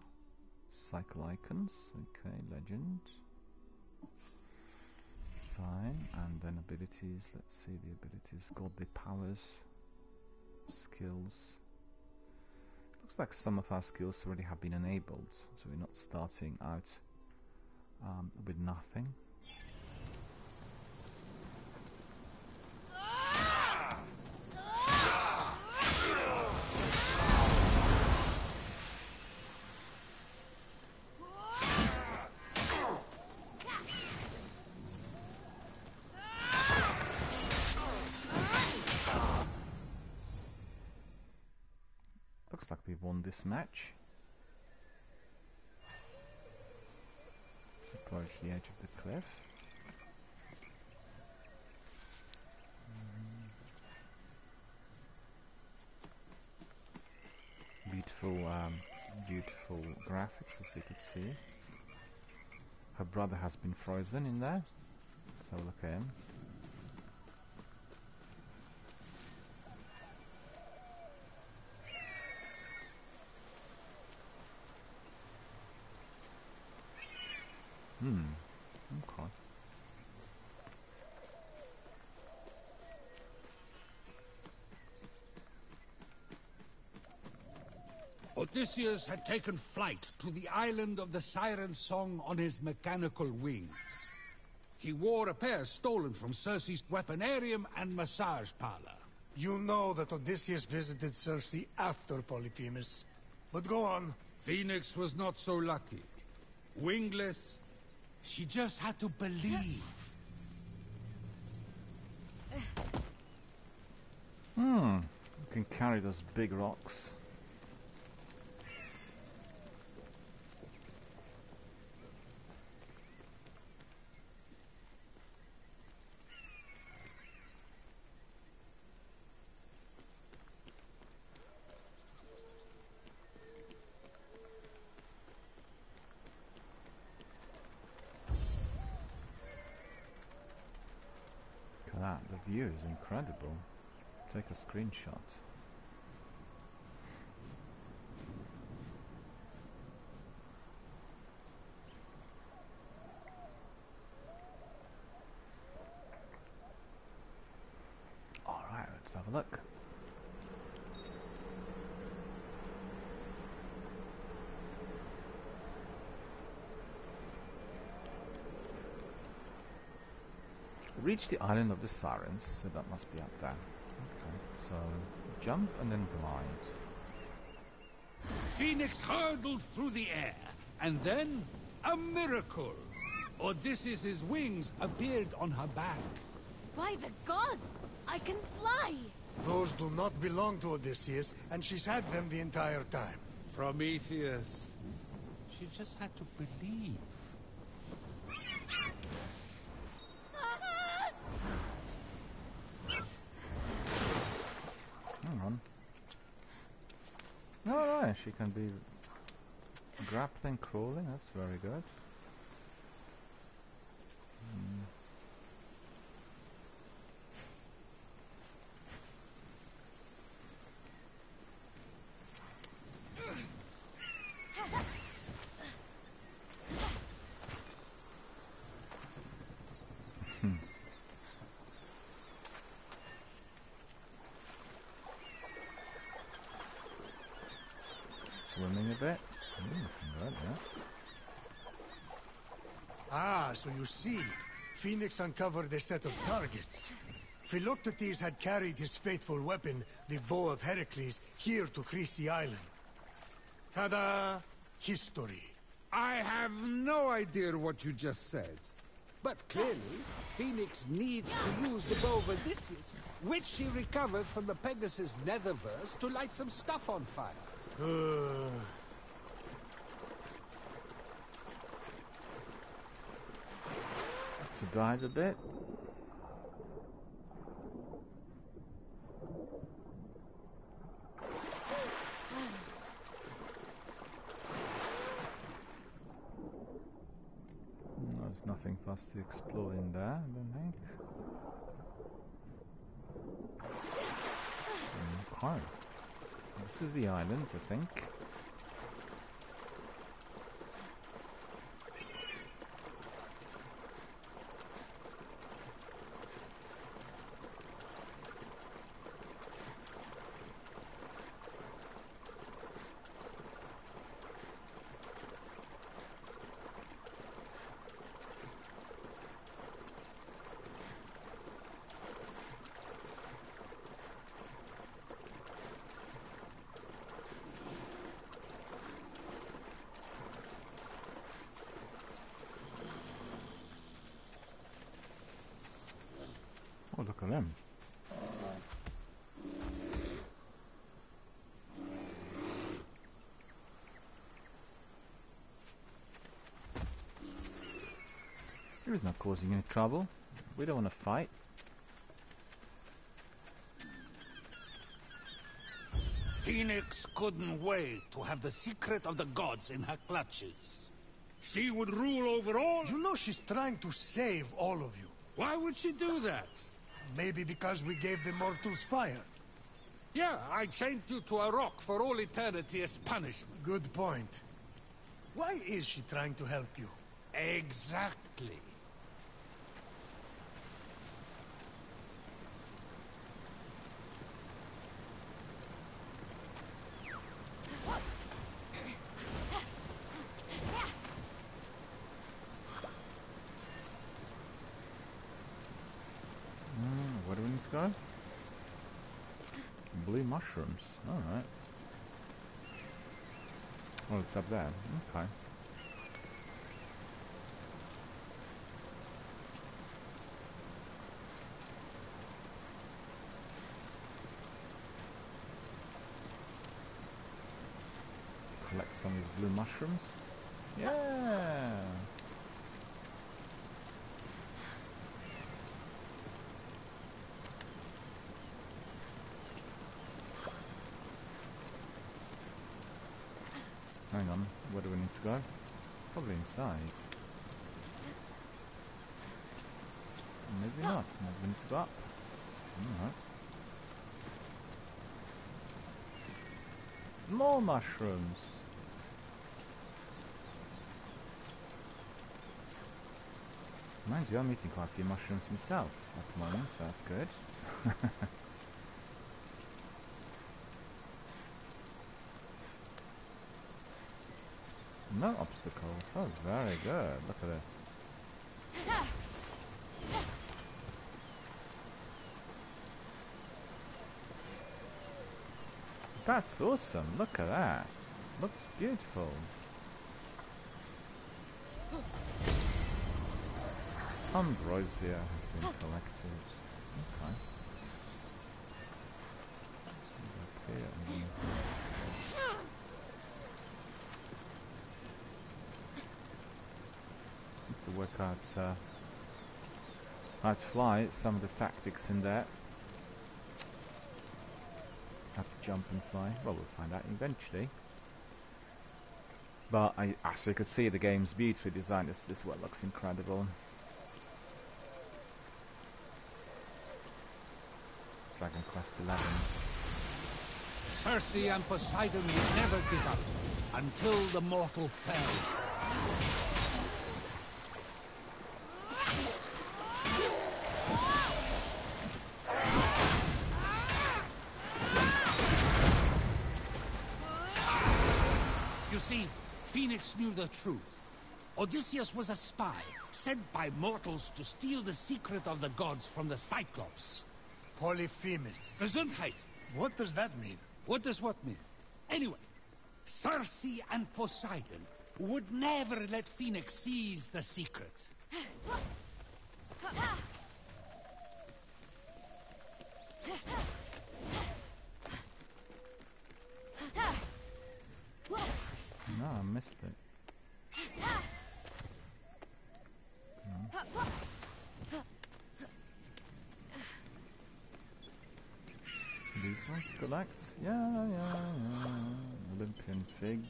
Cycle icons. Okay, legend. Fine. And then abilities. Let's see the abilities. Godly powers. Skills. Looks like some of our skills already have been enabled, so we're not starting out um, with nothing. Looks like we won this match. approach the edge of the cliff. Beautiful, um, beautiful graphics as you can see. Her brother has been frozen in there. So look at him. Hmm. Okay. Odysseus had taken flight to the island of the Siren Song on his mechanical wings. He wore a pair stolen from Circe's weaponarium and massage parlor. You know that Odysseus visited Circe after Polyphemus. But go on. Phoenix was not so lucky. Wingless, she just had to believe. Hmm. You can carry those big rocks. that, the view is incredible. Take a screenshot. Alright, let's have a look. Reach the island of the sirens, so that must be up there. Okay, so jump and then glide. Phoenix hurtled through the air, and then a miracle. Odysseus' wings appeared on her back. By the gods! I can fly! Those do not belong to Odysseus, and she's had them the entire time. Prometheus. She just had to believe. Alright, she can be grappling, crawling, that's very good. Hmm. swimming a bit. Mm, good, yeah. See, Phoenix uncovered a set of targets. Philoctetes had carried his faithful weapon, the Bow of Heracles, here to Chryse Island. Ta-da! History. I have no idea what you just said. But clearly, Phoenix needs to use the bow of Odysseus, which she recovered from the Pegasus Netherverse to light some stuff on fire. Uh, Drive a bit. There's nothing for us to explore in there, I don't think. Okay. This is the island, I think. There is not causing any trouble. We don't want to fight. Phoenix couldn't wait to have the secret of the gods in her clutches. She would rule over all. you know she's trying to save all of you. Why would she do that? Maybe because we gave the mortals fire. Yeah, I chained you to a rock for all eternity as punishment. Good point. Why is she trying to help you? Exactly. Mm, where do we need to go? Blue mushrooms. Alright. Oh, it's up there. Okay. Collect some of these blue mushrooms. Yeah. Hang on, where do we need to go? Probably inside. Maybe not. Maybe we need to go up. Alright. More mushrooms! Mind you, I'm eating quite a few mushrooms myself at the moment, so that's good. No obstacles. Oh, very good. Look at this. That's awesome. Look at that. Looks beautiful. Ambrosia has been collected. Okay. Let's see up here. and then- Need to work out uh, how to fly. Some of the tactics in there. How to jump and fly. Well, we'll find out eventually. But I, as you could see, the game's beautifully designed. This, this one looks incredible. Dragon Quest 11. Circe and Poseidon would never give up until the mortal fell. Phoenix knew the truth. Odysseus was a spy, sent by mortals to steal the secret of the gods from the Cyclops. Polyphemus. Gesundheit. What does that mean? What does what mean? Anyway, Circe and Poseidon would never let Phoenix seize the secret. No, I missed it. No. These ones collect? Yeah, yeah, yeah. Olympian fig.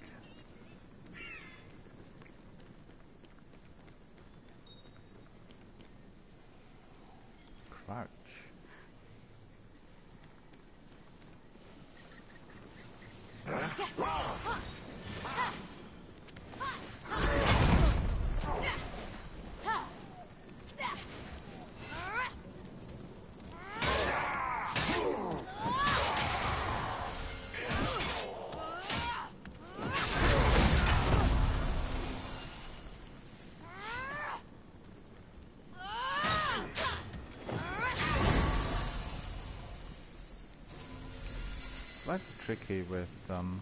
Crouch. With um,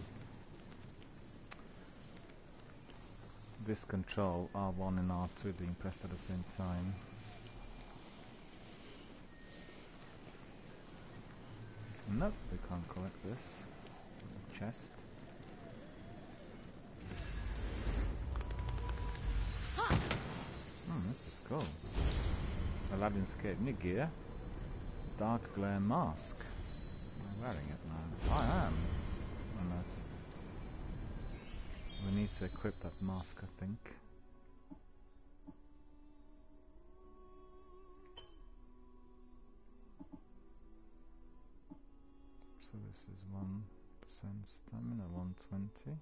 this control R1 and R2 being pressed at the same time. Nope, we can't collect this. Chest. Hmm, this is cool. Aladdin's Cape gear. Dark glare mask. I'm wearing it now. I am. I'm not. We need to equip that mask, I think. So this is 1% stamina, 120.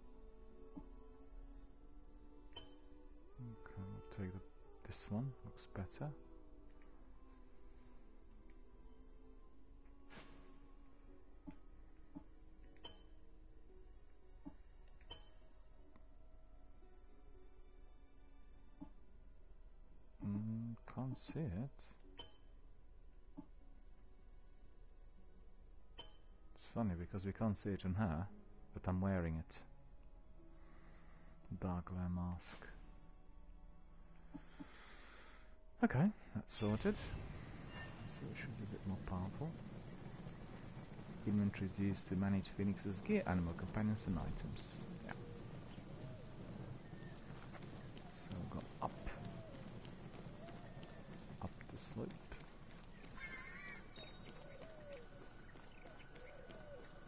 Okay, we'll take the, this one, looks better. See it. It's funny because we can't see it on her, but I'm wearing it. Dark glare mask. Okay, that's sorted. So it should be a bit more powerful. Inventory is used to manage Phoenix's gear, animal companions and items. Yeah. So we've got up. Up.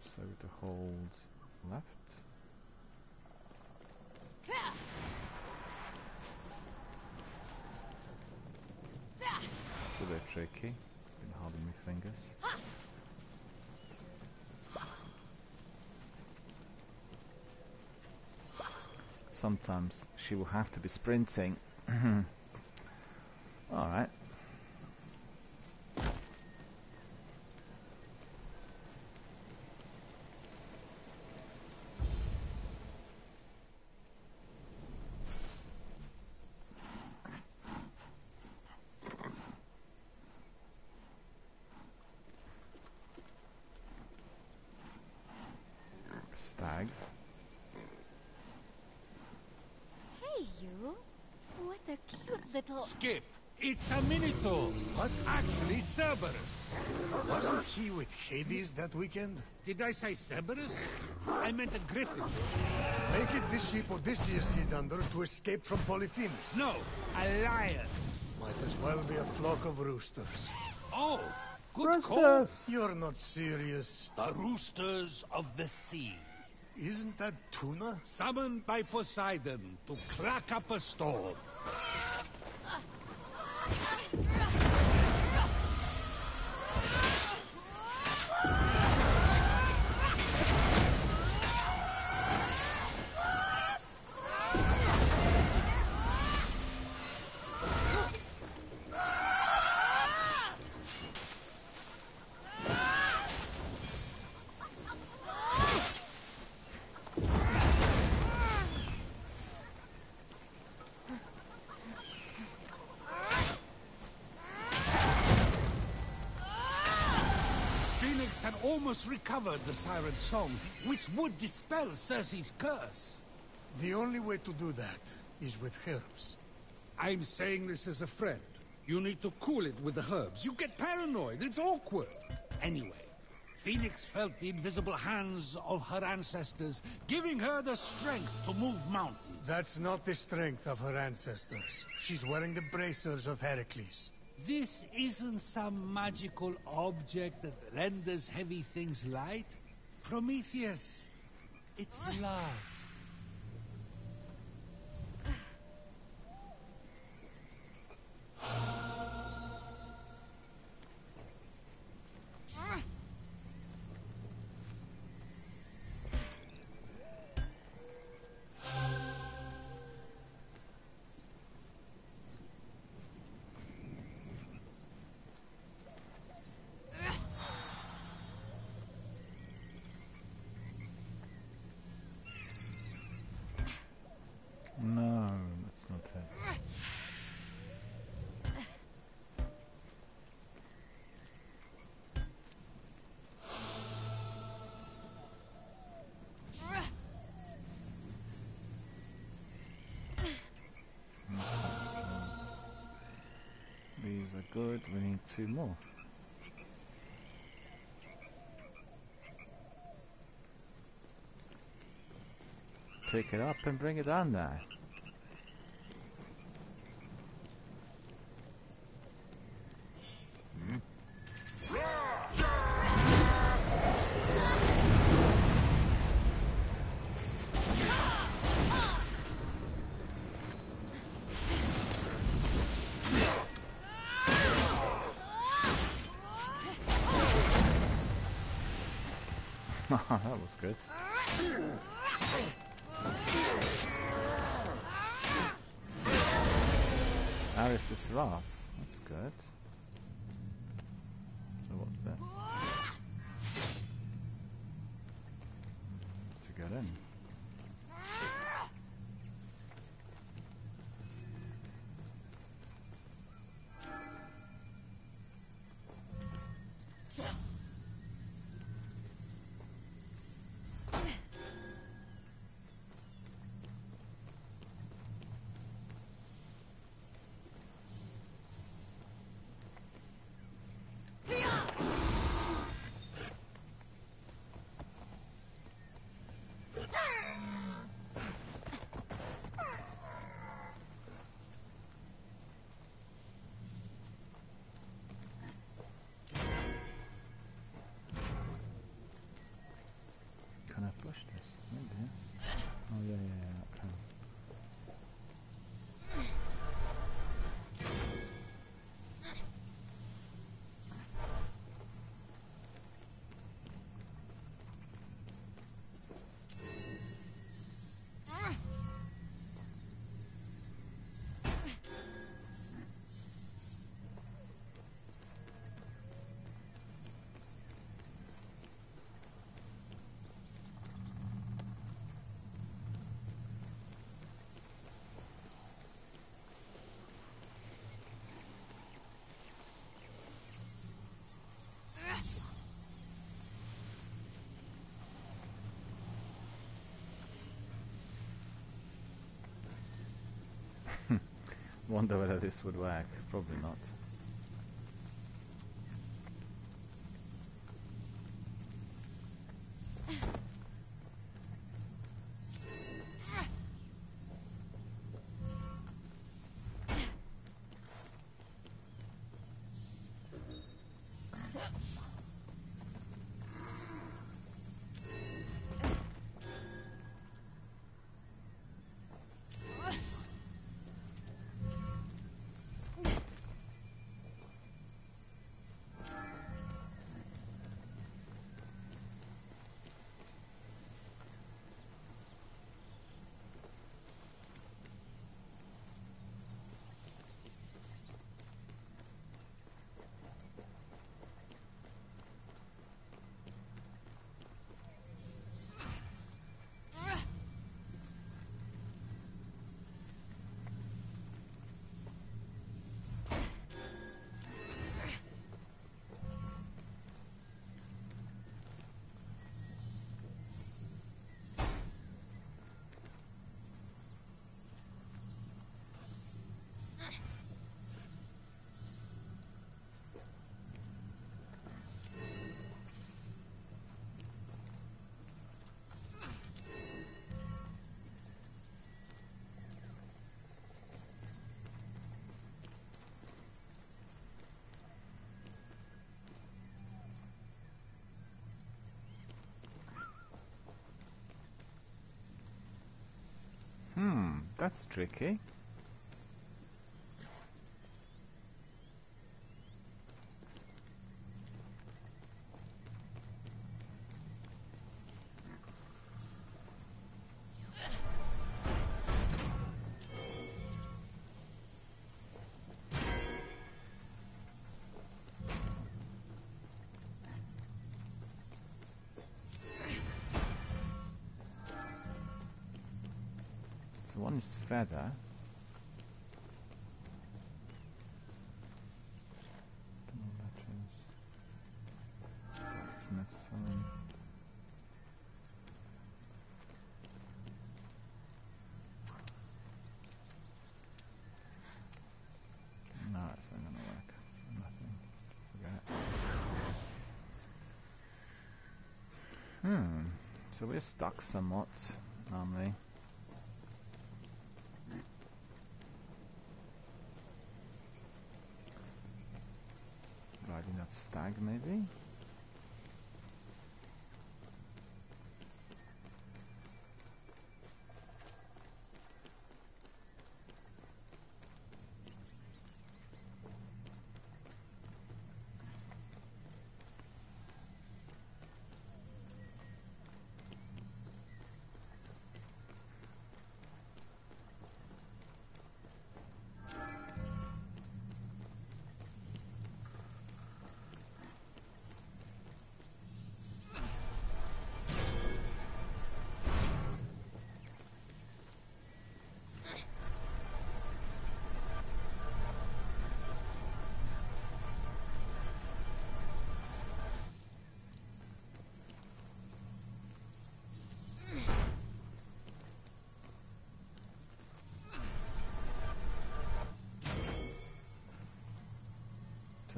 So to hold left. It's a bit tricky. Been hard on my fingers. Sometimes she will have to be sprinting. Alright. Stag. Hey, you. What a cute. Skip. It's a Minotaur. What? Actually, Cerberus. Wasn't he with Hades that weekend? Did I say Cerberus? I meant a griffin. Make it the ship Odysseus hid under to escape from Polyphemus. No, a lion. Might as well be a flock of roosters. Oh, good call. You're not serious. The roosters of the sea. Isn't that tuna? Summoned by Poseidon to crack up a storm. Phoenix almost recovered the siren song, which would dispel Circe's curse. The only way to do that is with herbs. I'm saying this as a friend, You need to cool it with the herbs. You get paranoid. It's awkward. Anyway, Phoenix felt the invisible hands of her ancestors, giving her the strength to move mountains. That's not the strength of her ancestors. She's wearing the bracers of Heracles. This isn't some magical object that renders heavy things light. Prometheus, it's love. Good. We need two more. Pick it up and bring it down there. that was good. Ares is Wrath. That's good. Wonder whether this would work. Probably not. That's tricky. Hmm. So we're stuck somewhat, aren't we? Riding that stag, maybe?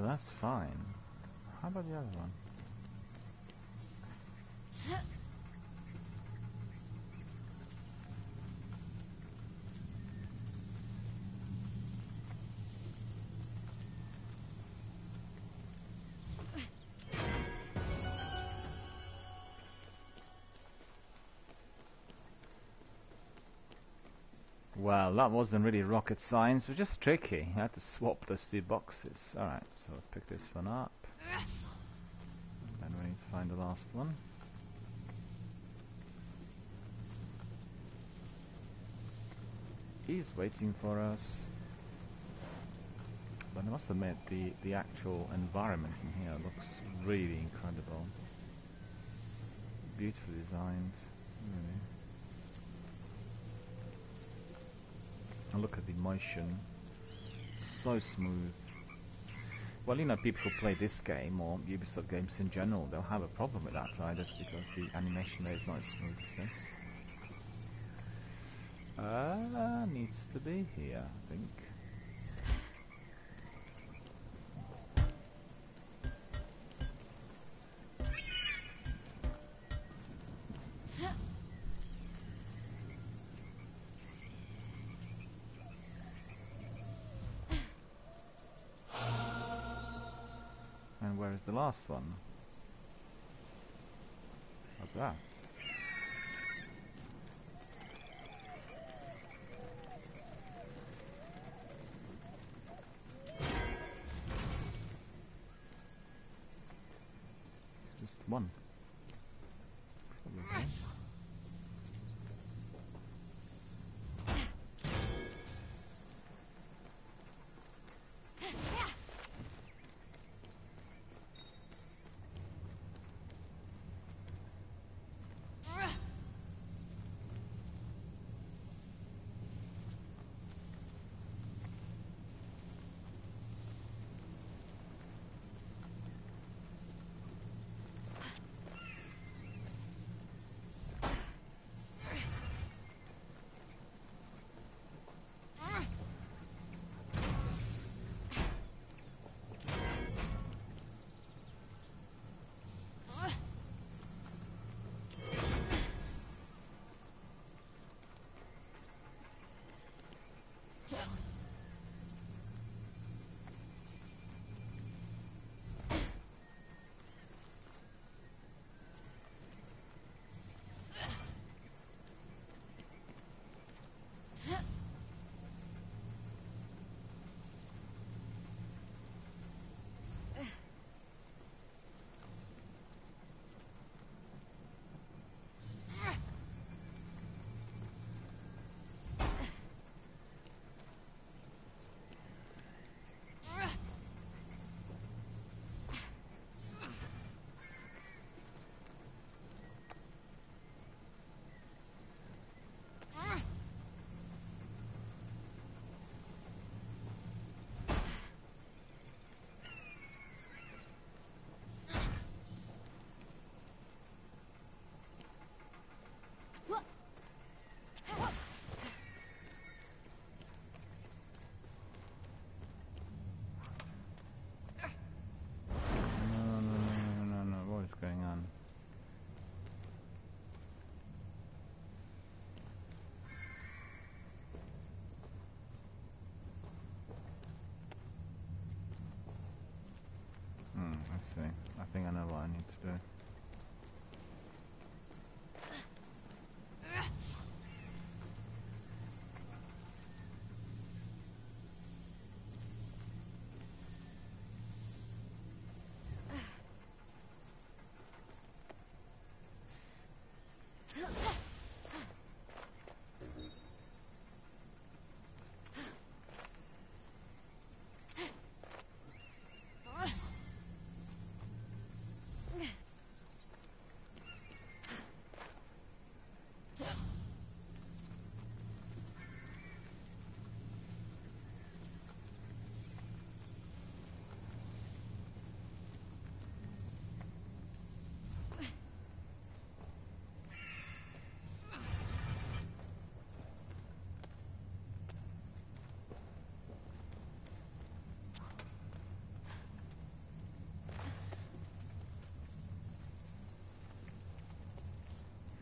That's fine. How about the other one? Well, that wasn't really rocket science, it was just tricky. I had to swap those two boxes. Alright, so I'll pick this one up. Then we need to find the last one. He's waiting for us. But I must admit, the, the actual environment in here looks really incredible. Beautifully designed, really. And look at the motion. So smooth. Well, you know, people who play this game or Ubisoft games in general, they'll have a problem with that, right? Just because the animation there is not as smooth as this. Uh, needs to be here, I think. Where is the last one? Up there. Just one. See. I think I know what I need to do.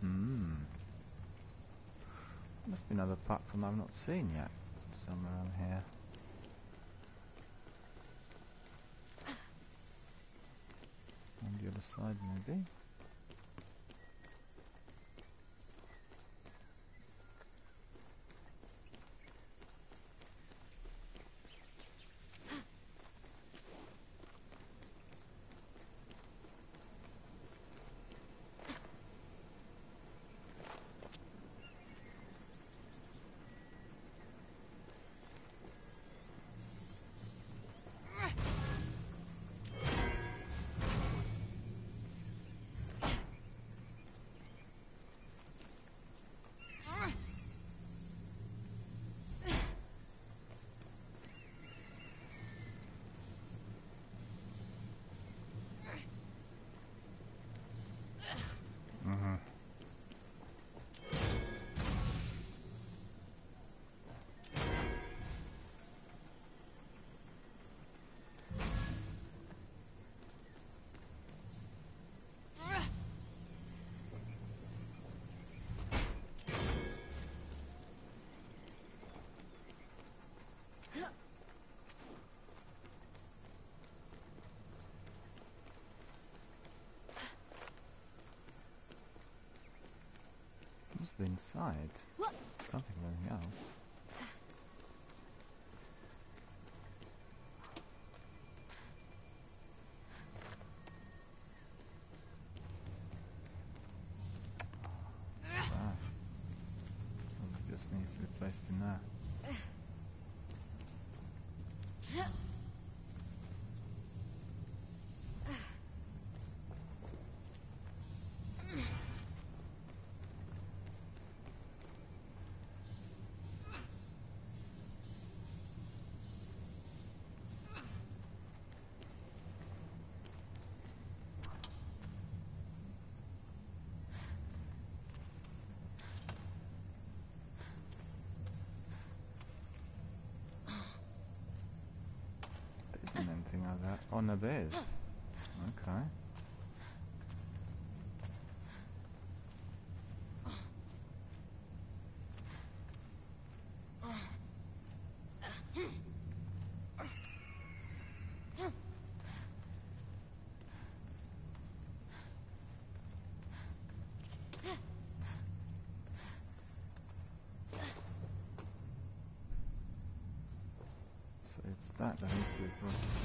Hmm. Must be another platform I've not seen yet. Somewhere on here. On the other side maybe. Inside. What? Can't think of anything else. Just needs to be placed in. There isn't that. Oh there is. Okay. So it's that that needs to be brought.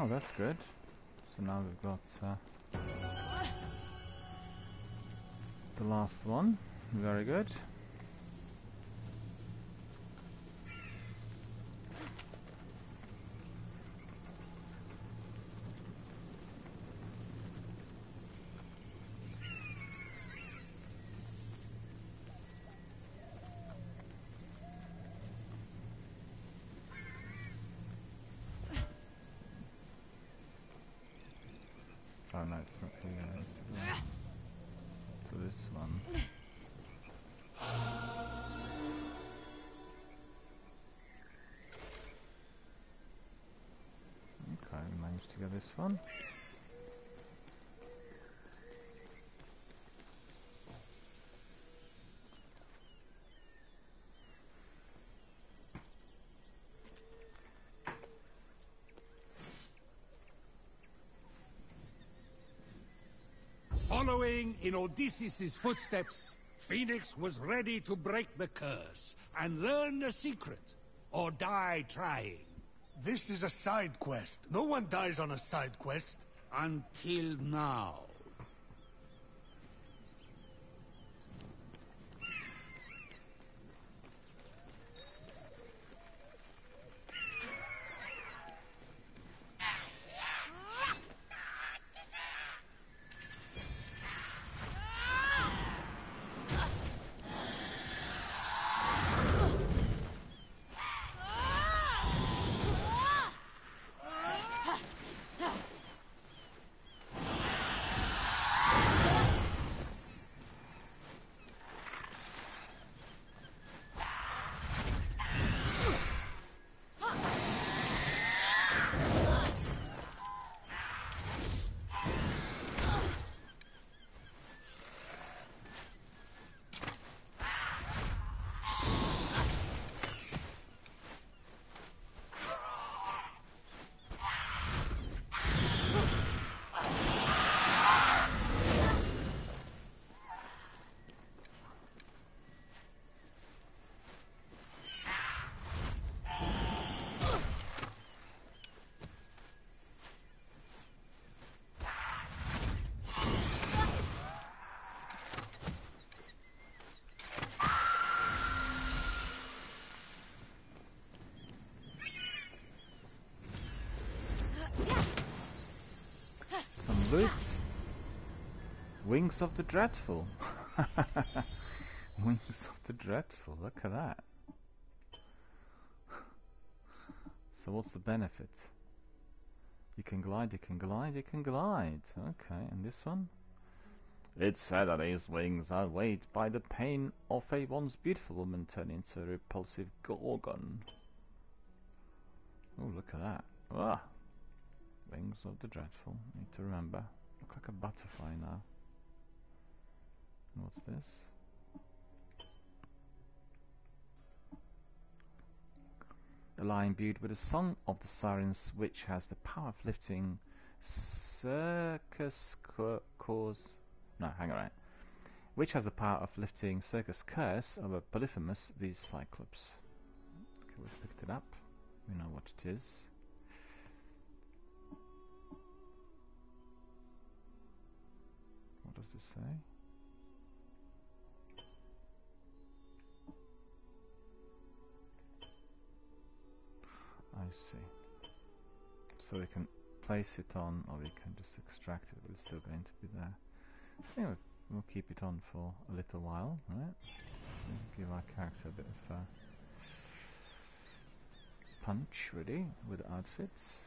Oh, that's good. So now we've got uh, the last one. Very good. In Odysseus' footsteps, Phoenix was ready to break the curse and learn the secret, or die trying. This is a side quest. No one dies on a side quest. Until now. Some loot. Wings of the Dreadful. Wings of the Dreadful. Look at that. So what's the benefit? You can glide, you can glide, you can glide. Okay, and this one? It's said that his wings are weighed by the pain of a once beautiful woman turned into a repulsive gorgon. Oh, look at that. Ah! Wings of the Dreadful. Need to remember. Look like a butterfly now. What's this? The line imbued with the song of the sirens, which has the power of lifting Circe's cause. No, hang on. Which has the power of lifting Circe's curse over Polyphemus, the Cyclops. Okay, we've picked it up. We know what it is. What does this say? I see. So we can place it on, or we can just extract it, but it's still going to be there. I think we'll, keep it on for a little while, right? So give our character a bit of uh, punch, ready, with outfits.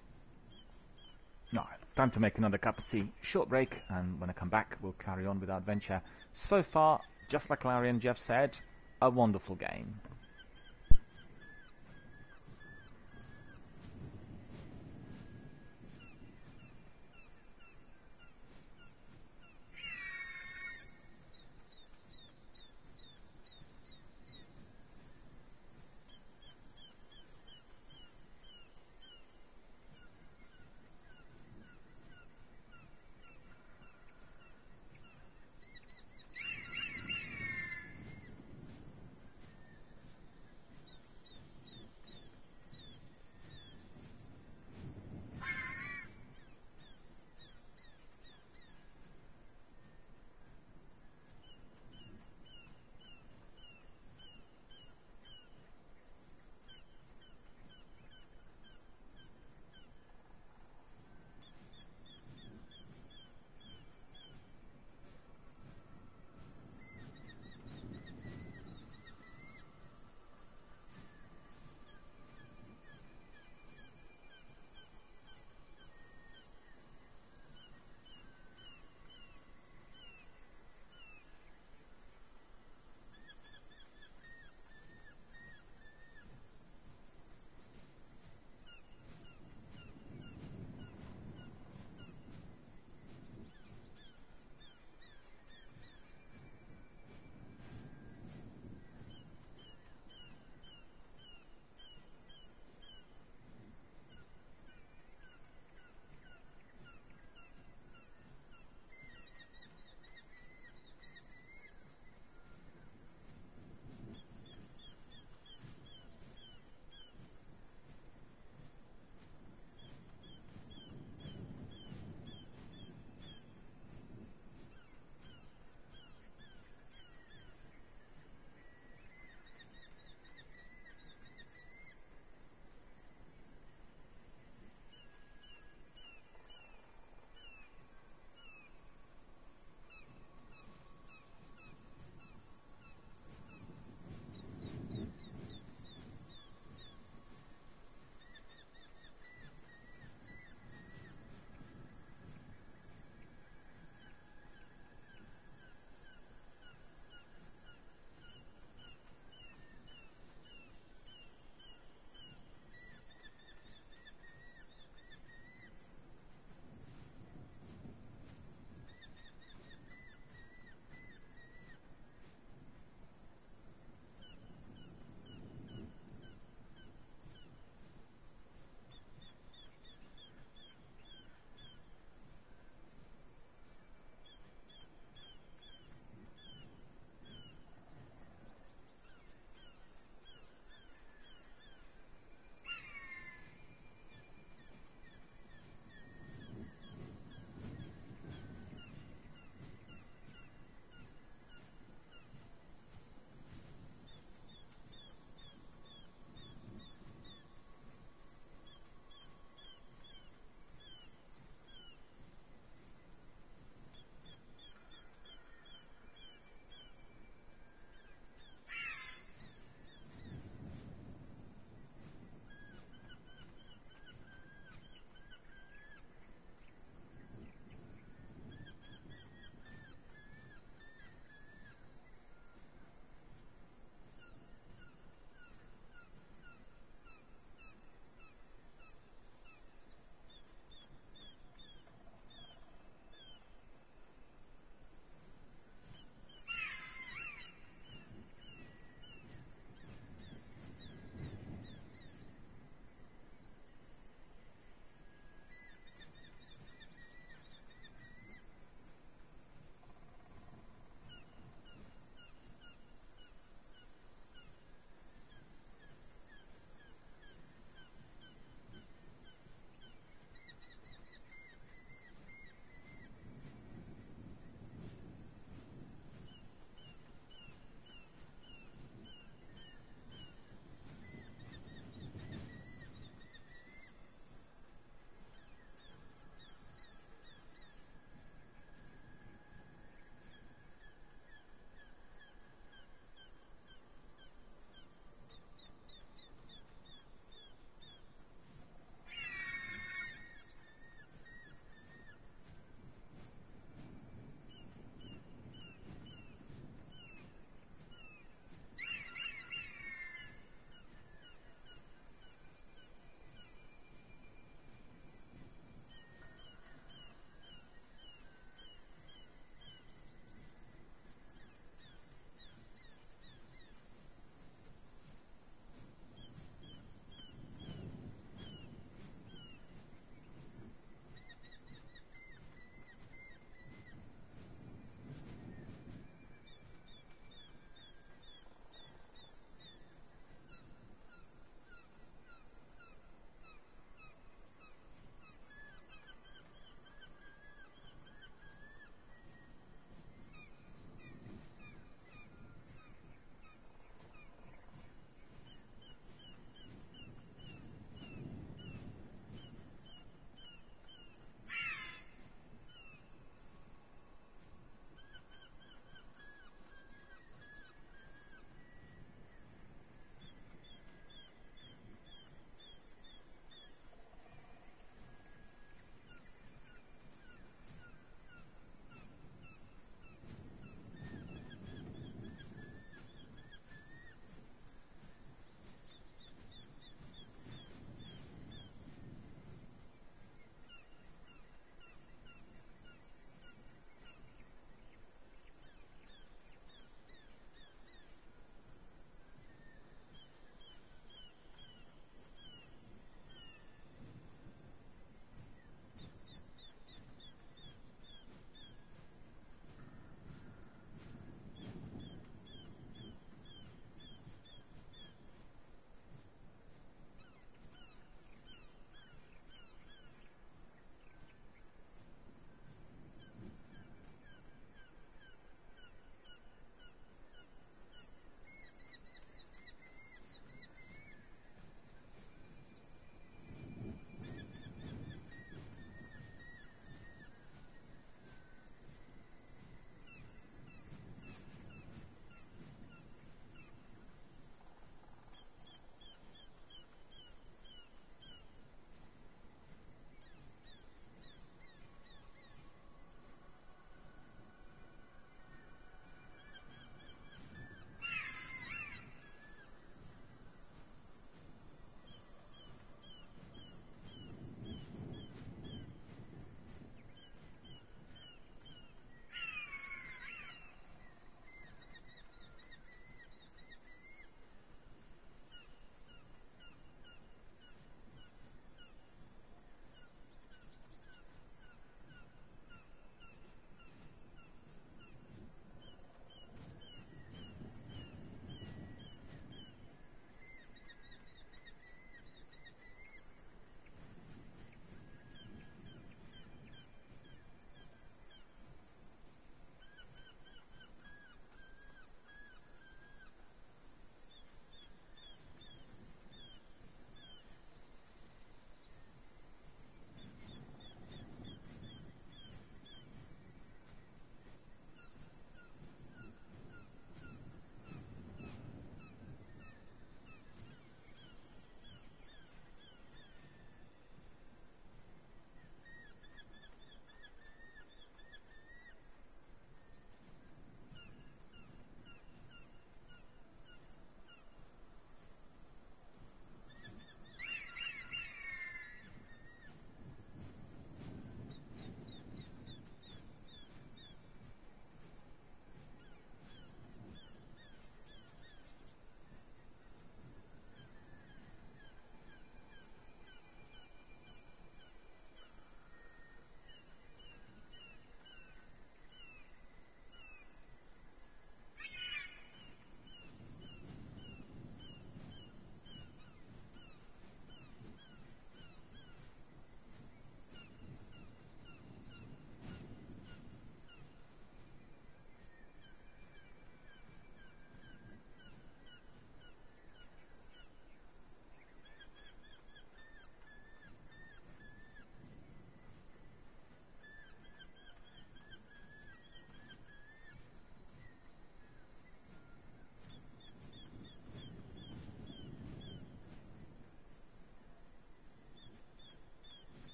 No, time to make another cup of tea. Short break, and when I come back, we'll carry on with our adventure. So far, just like Larry and Jeff said, a wonderful game.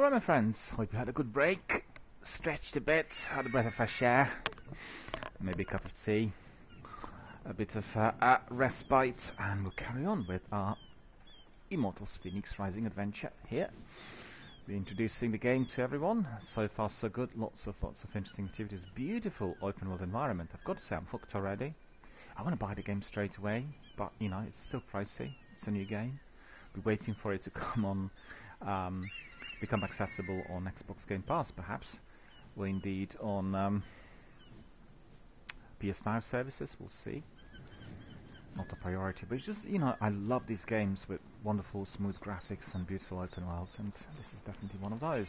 Alright, my friends, hope you had a good break, stretched a bit, had a breath of fresh air, maybe a cup of tea, a bit of uh, respite, and we'll carry on with our Immortals Phoenix Rising adventure here. We're introducing the game to everyone. So far, so good. Lots of lots of interesting activities. Beautiful open world environment. I've got to say, I'm hooked already. I want to buy the game straight away, but you know, it's still pricey. It's a new game. We're waiting for it to come on, um, become accessible on Xbox Game Pass, perhaps, or indeed on um, PS Now services. We'll see not a priority. But it's just, you know, I love these games with wonderful, smooth graphics and beautiful open worlds, and this is definitely one of those.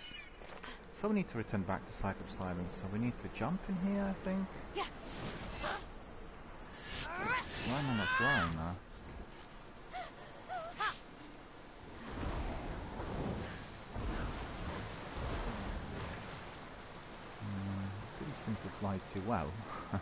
So we need to return back to Cyclops Island, so we need to jump in here, I think. Yeah. Why am I not flying now? Mm, didn't seem to fly too well.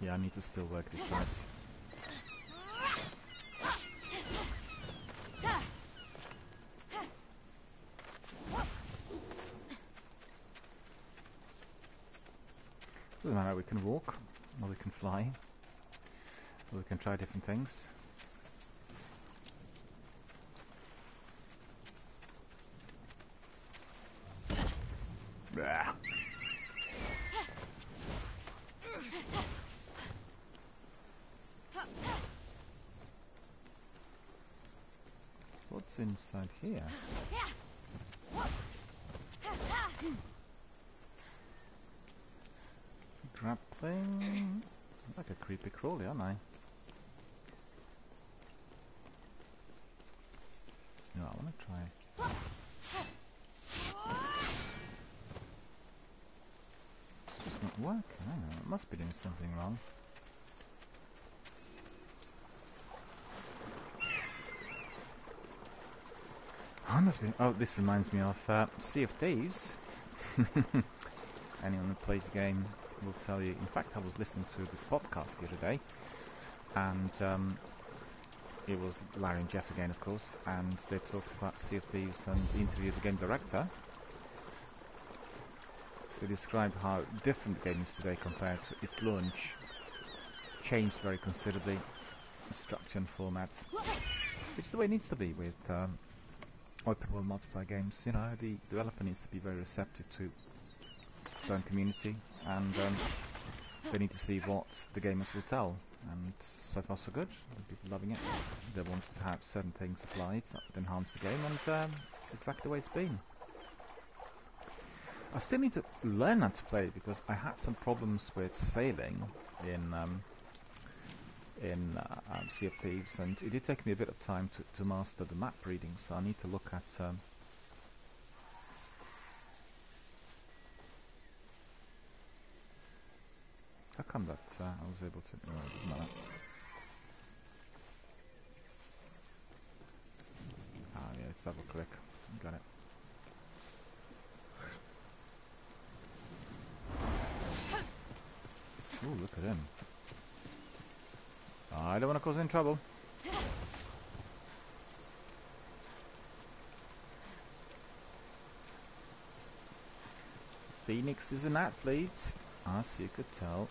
yeah, I need to still work this out. Doesn't matter, we can walk, or we can fly, or we can try different things. Inside here? Grappling. Like a creepy crawly, aren't I? No, I want to try. It's just not working. I know. It must be doing something wrong. Must be. Oh, this reminds me of uh, Sea of Thieves. Anyone who plays the game will tell you. In fact, I was listening to the podcast the other day, and um, it was Larry and Jeff again, of course, and they talked about Sea of Thieves and interviewed the game director. They described how different the game is today compared to its launch. Changed very considerably, structure and format, which is the way it needs to be with um, open world multiplayer games. You know, the developer needs to be very receptive to their own community, and um, they need to see what the gamers will tell. And so far, so good. People loving it. They wanted to have certain things applied that would enhance the game, and um, it's exactly the way it's been. I still need to learn how to play because I had some problems with sailing in um, in uh, um, Sea of Thieves, and it did take me a bit of time to, to master the map reading. So I need to look at. Um, how come that uh, I was able to? No. Ah, yeah, it's double click. Got it. Ooh, look at him. I don't want to cause any trouble. Phoenix is an athlete, as you could tell.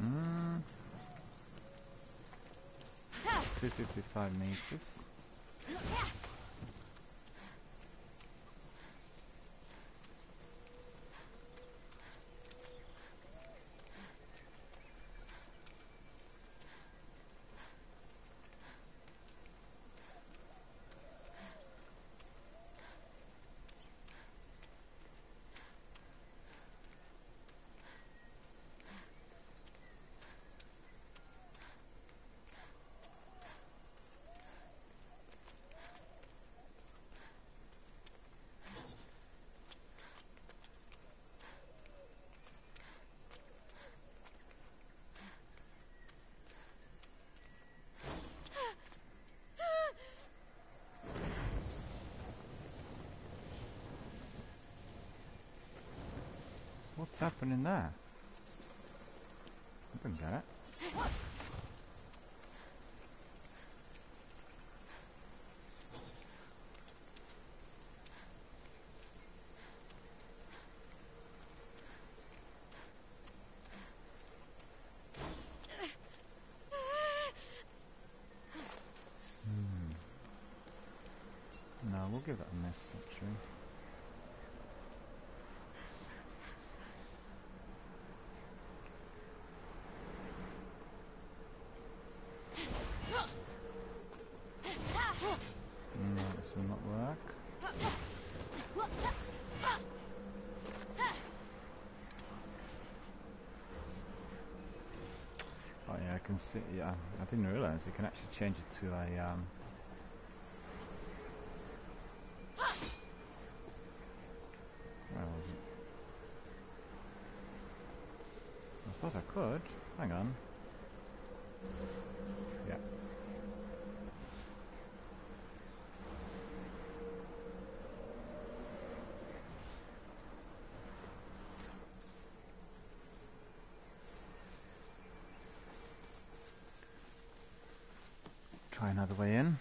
Mm. 255 meters. What's happening there? I didn't get it. Hmm. No, we'll give that a miss actually. No, this will not work. Oh yeah, I can Yeah, I didn't realise you can actually change it to a. Um, where was it? I thought I could. Hang on. Yeah. Try another way in.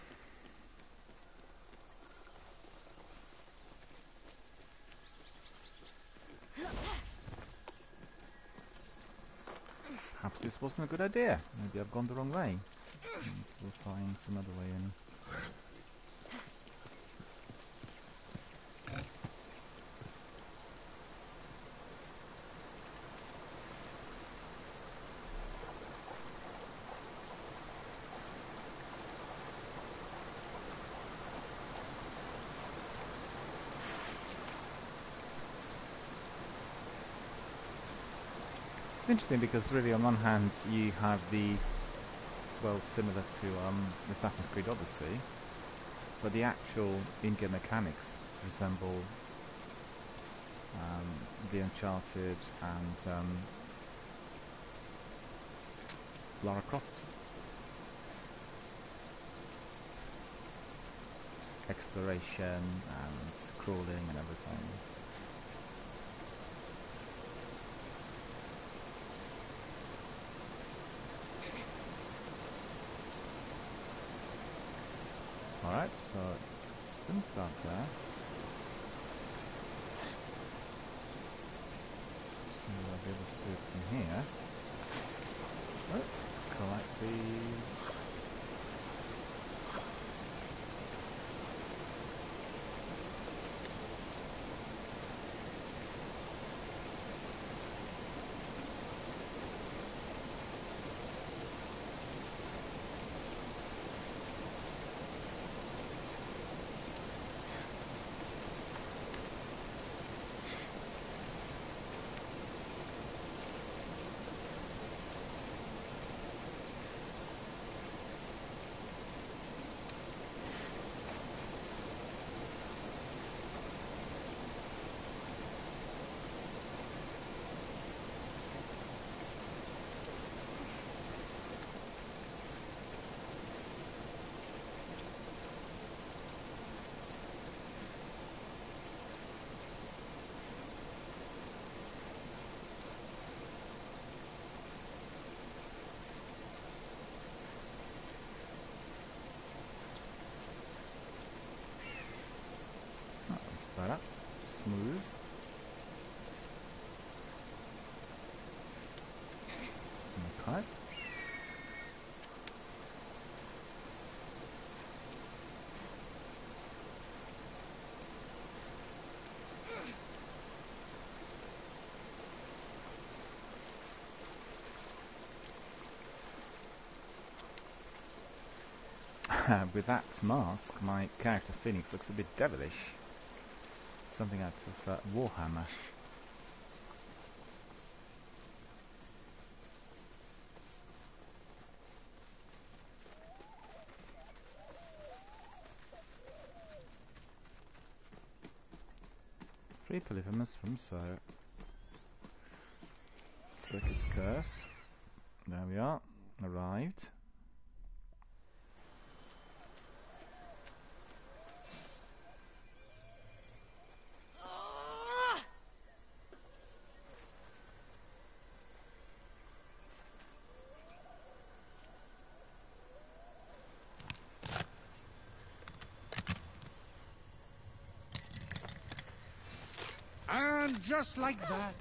Perhaps this wasn't a good idea. Maybe I've gone the wrong way. We'll find some other way in. Interesting because really on one hand you have the well similar to um, Assassin's Creed Odyssey, but the actual in-game mechanics resemble um, the Uncharted and um, Lara Croft. Exploration and crawling and everything. With that mask, my character Phoenix looks a bit devilish. Something out of uh, Warhammer. Three polyphemus from Sir Circe's Curse. There we are. Arrived. Just like that,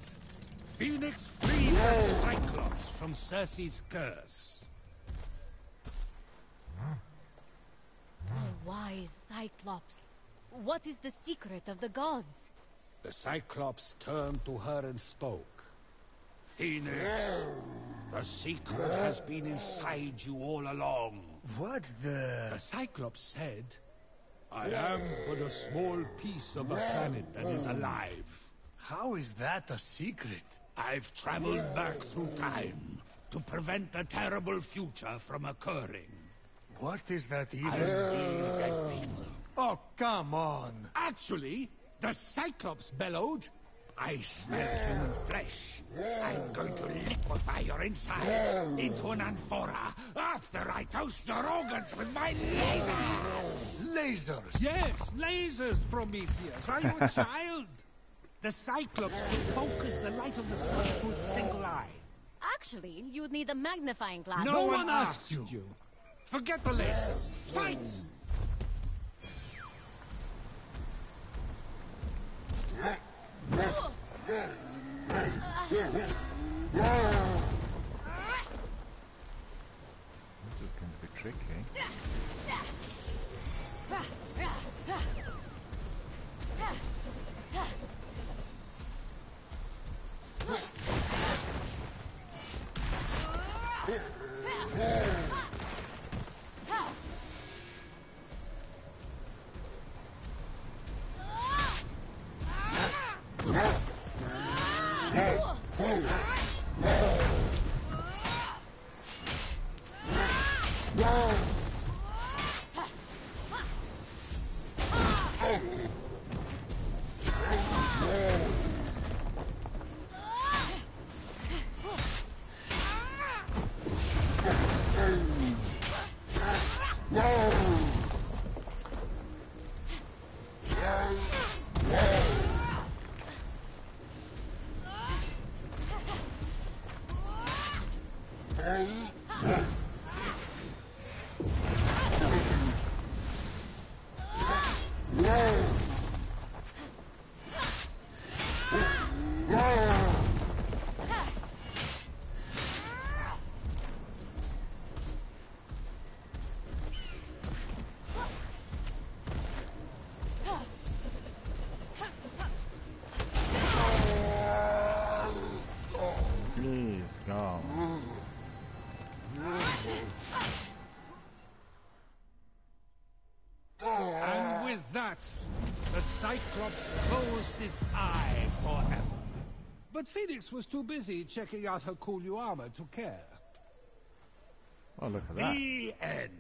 Phoenix freed the Cyclops from Circe's curse. Oh, wise Cyclops. What is the secret of the gods? The Cyclops turned to her and spoke. Phoenix, the secret has been inside you all along. What the... The Cyclops said, I am but a small piece of a planet that is alive. How is that a secret? I've traveled back through time to prevent a terrible future from occurring. What is that even? I see people. Oh, come on. Actually, the Cyclops bellowed, I smell human flesh. I'm going to liquefy your insides into an amphora after I toast your organs with my lasers! Lasers. Yes, lasers, Prometheus. Are you a child? The Cyclops will focus the light of the sun through its single eye. Actually, you'd need a magnifying glass. No, No one, one asked asked you. you. Forget the lasers. Fight! This is going to be tricky. Please But Phoenix was too busy checking out her cool new armor to care. Oh, look at that. The end.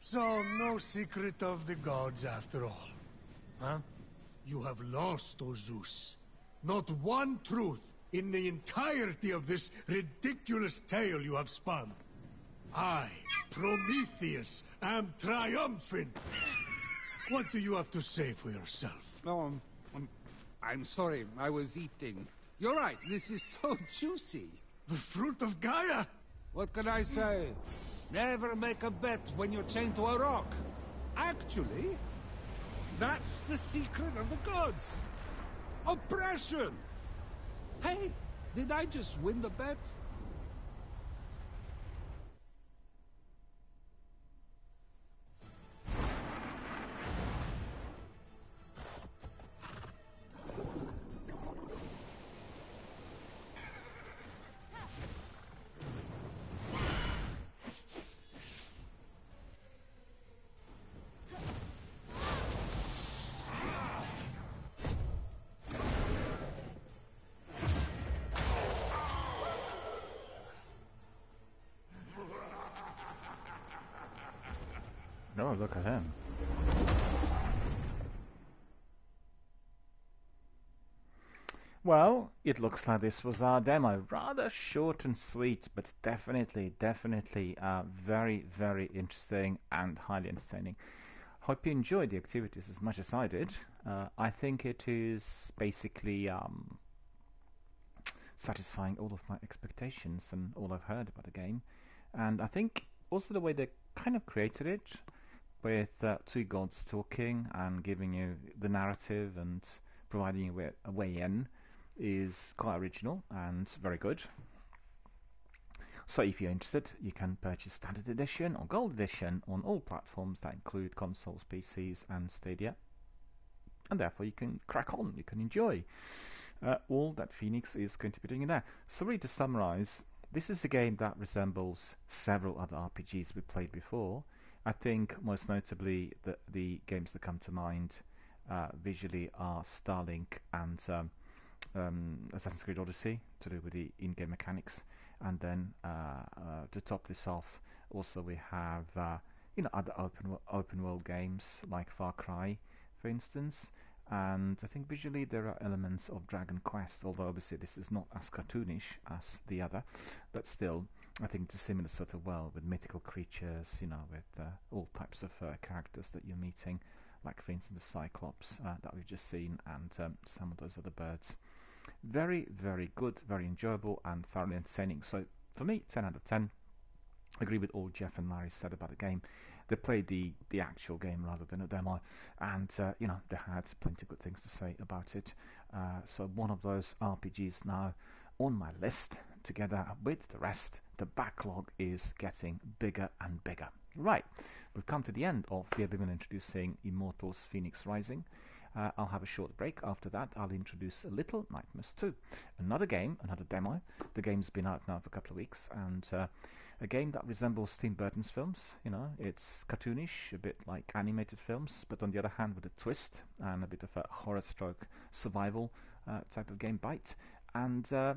So, no secret of the gods after all. Huh? You have lost, O Zeus. Not one truth in the entirety of this ridiculous tale you have spun. I, Prometheus, am triumphant. What do you have to say for yourself? No, I'm, I'm, I'm sorry. I was eating. You're right. This is so juicy. The fruit of Gaia? What can I say? Never make a bet when you're chained to a rock. Actually, that's the secret of the gods. Oppression. Hey, did I just win the bet? Well, it looks like this was our demo. Rather short and sweet, but definitely, definitely uh, very, very interesting and highly entertaining. Hope you enjoyed the activities as much as I did. Uh, I think it is basically um, satisfying all of my expectations and all I've heard about the game. And I think also the way they kind of created it with uh, two gods talking and giving you the narrative and providing you a way in is quite original and very good. So if you're interested, you can purchase Standard Edition or Gold Edition on all platforms that include consoles, PCs and Stadia. And therefore you can crack on, you can enjoy uh, all that Phoenix is going to be doing in there. So really to summarize, this is a game that resembles several other RPGs we played before. I think most notably the, the games that come to mind uh, visually are Starlink and um, um, Assassin's Creed Odyssey to do with the in-game mechanics. And then uh, uh, to top this off, also we have uh, you know other open open world games like Far Cry, for instance. And I think visually there are elements of Dragon Quest, although obviously this is not as cartoonish as the other, but still I think it's a similar sort of world with mythical creatures, you know, with uh, all types of uh, characters that you're meeting, like for instance the Cyclops uh, that we've just seen, and um, some of those other birds. Very, very good, very enjoyable, and thoroughly entertaining. So for me, 10 out of 10. I agree with all Jeff and Larry said about the game. They played the, the actual game rather than a demo, and uh, you know they had plenty of good things to say about it. Uh, so one of those RPGs now on my list, together with the rest. The backlog is getting bigger and bigger. Right, we've come to the end of the Oblivion introducing Immortals Phoenix Rising. Uh, I'll have a short break. After that, I'll introduce a Little Nightmares 2. Another game, another demo. The game's been out now for a couple of weeks, and uh, a game that resembles Tim Burton's films. You know, it's cartoonish, a bit like animated films, but on the other hand, with a twist and a bit of a horror stroke survival uh, type of game bite. And uh,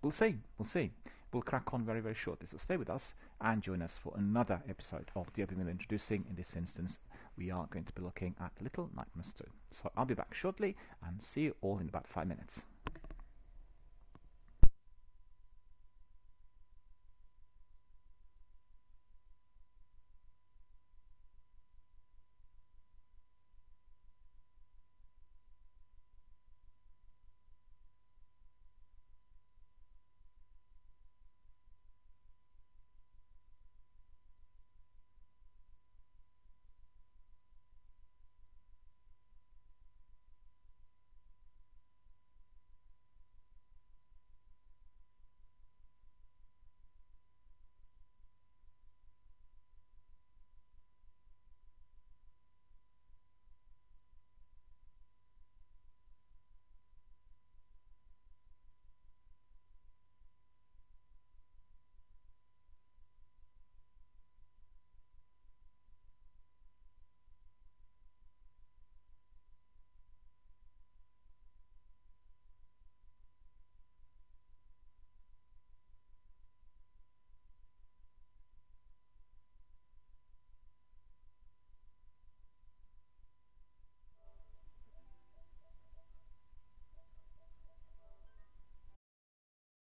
we'll see, we'll see. We'll crack on very, very shortly. So stay with us and join us for another episode of the Oblivion Introducing. In this instance, we are going to be looking at Little Nightmares 2. So I'll be back shortly and see you all in about five minutes.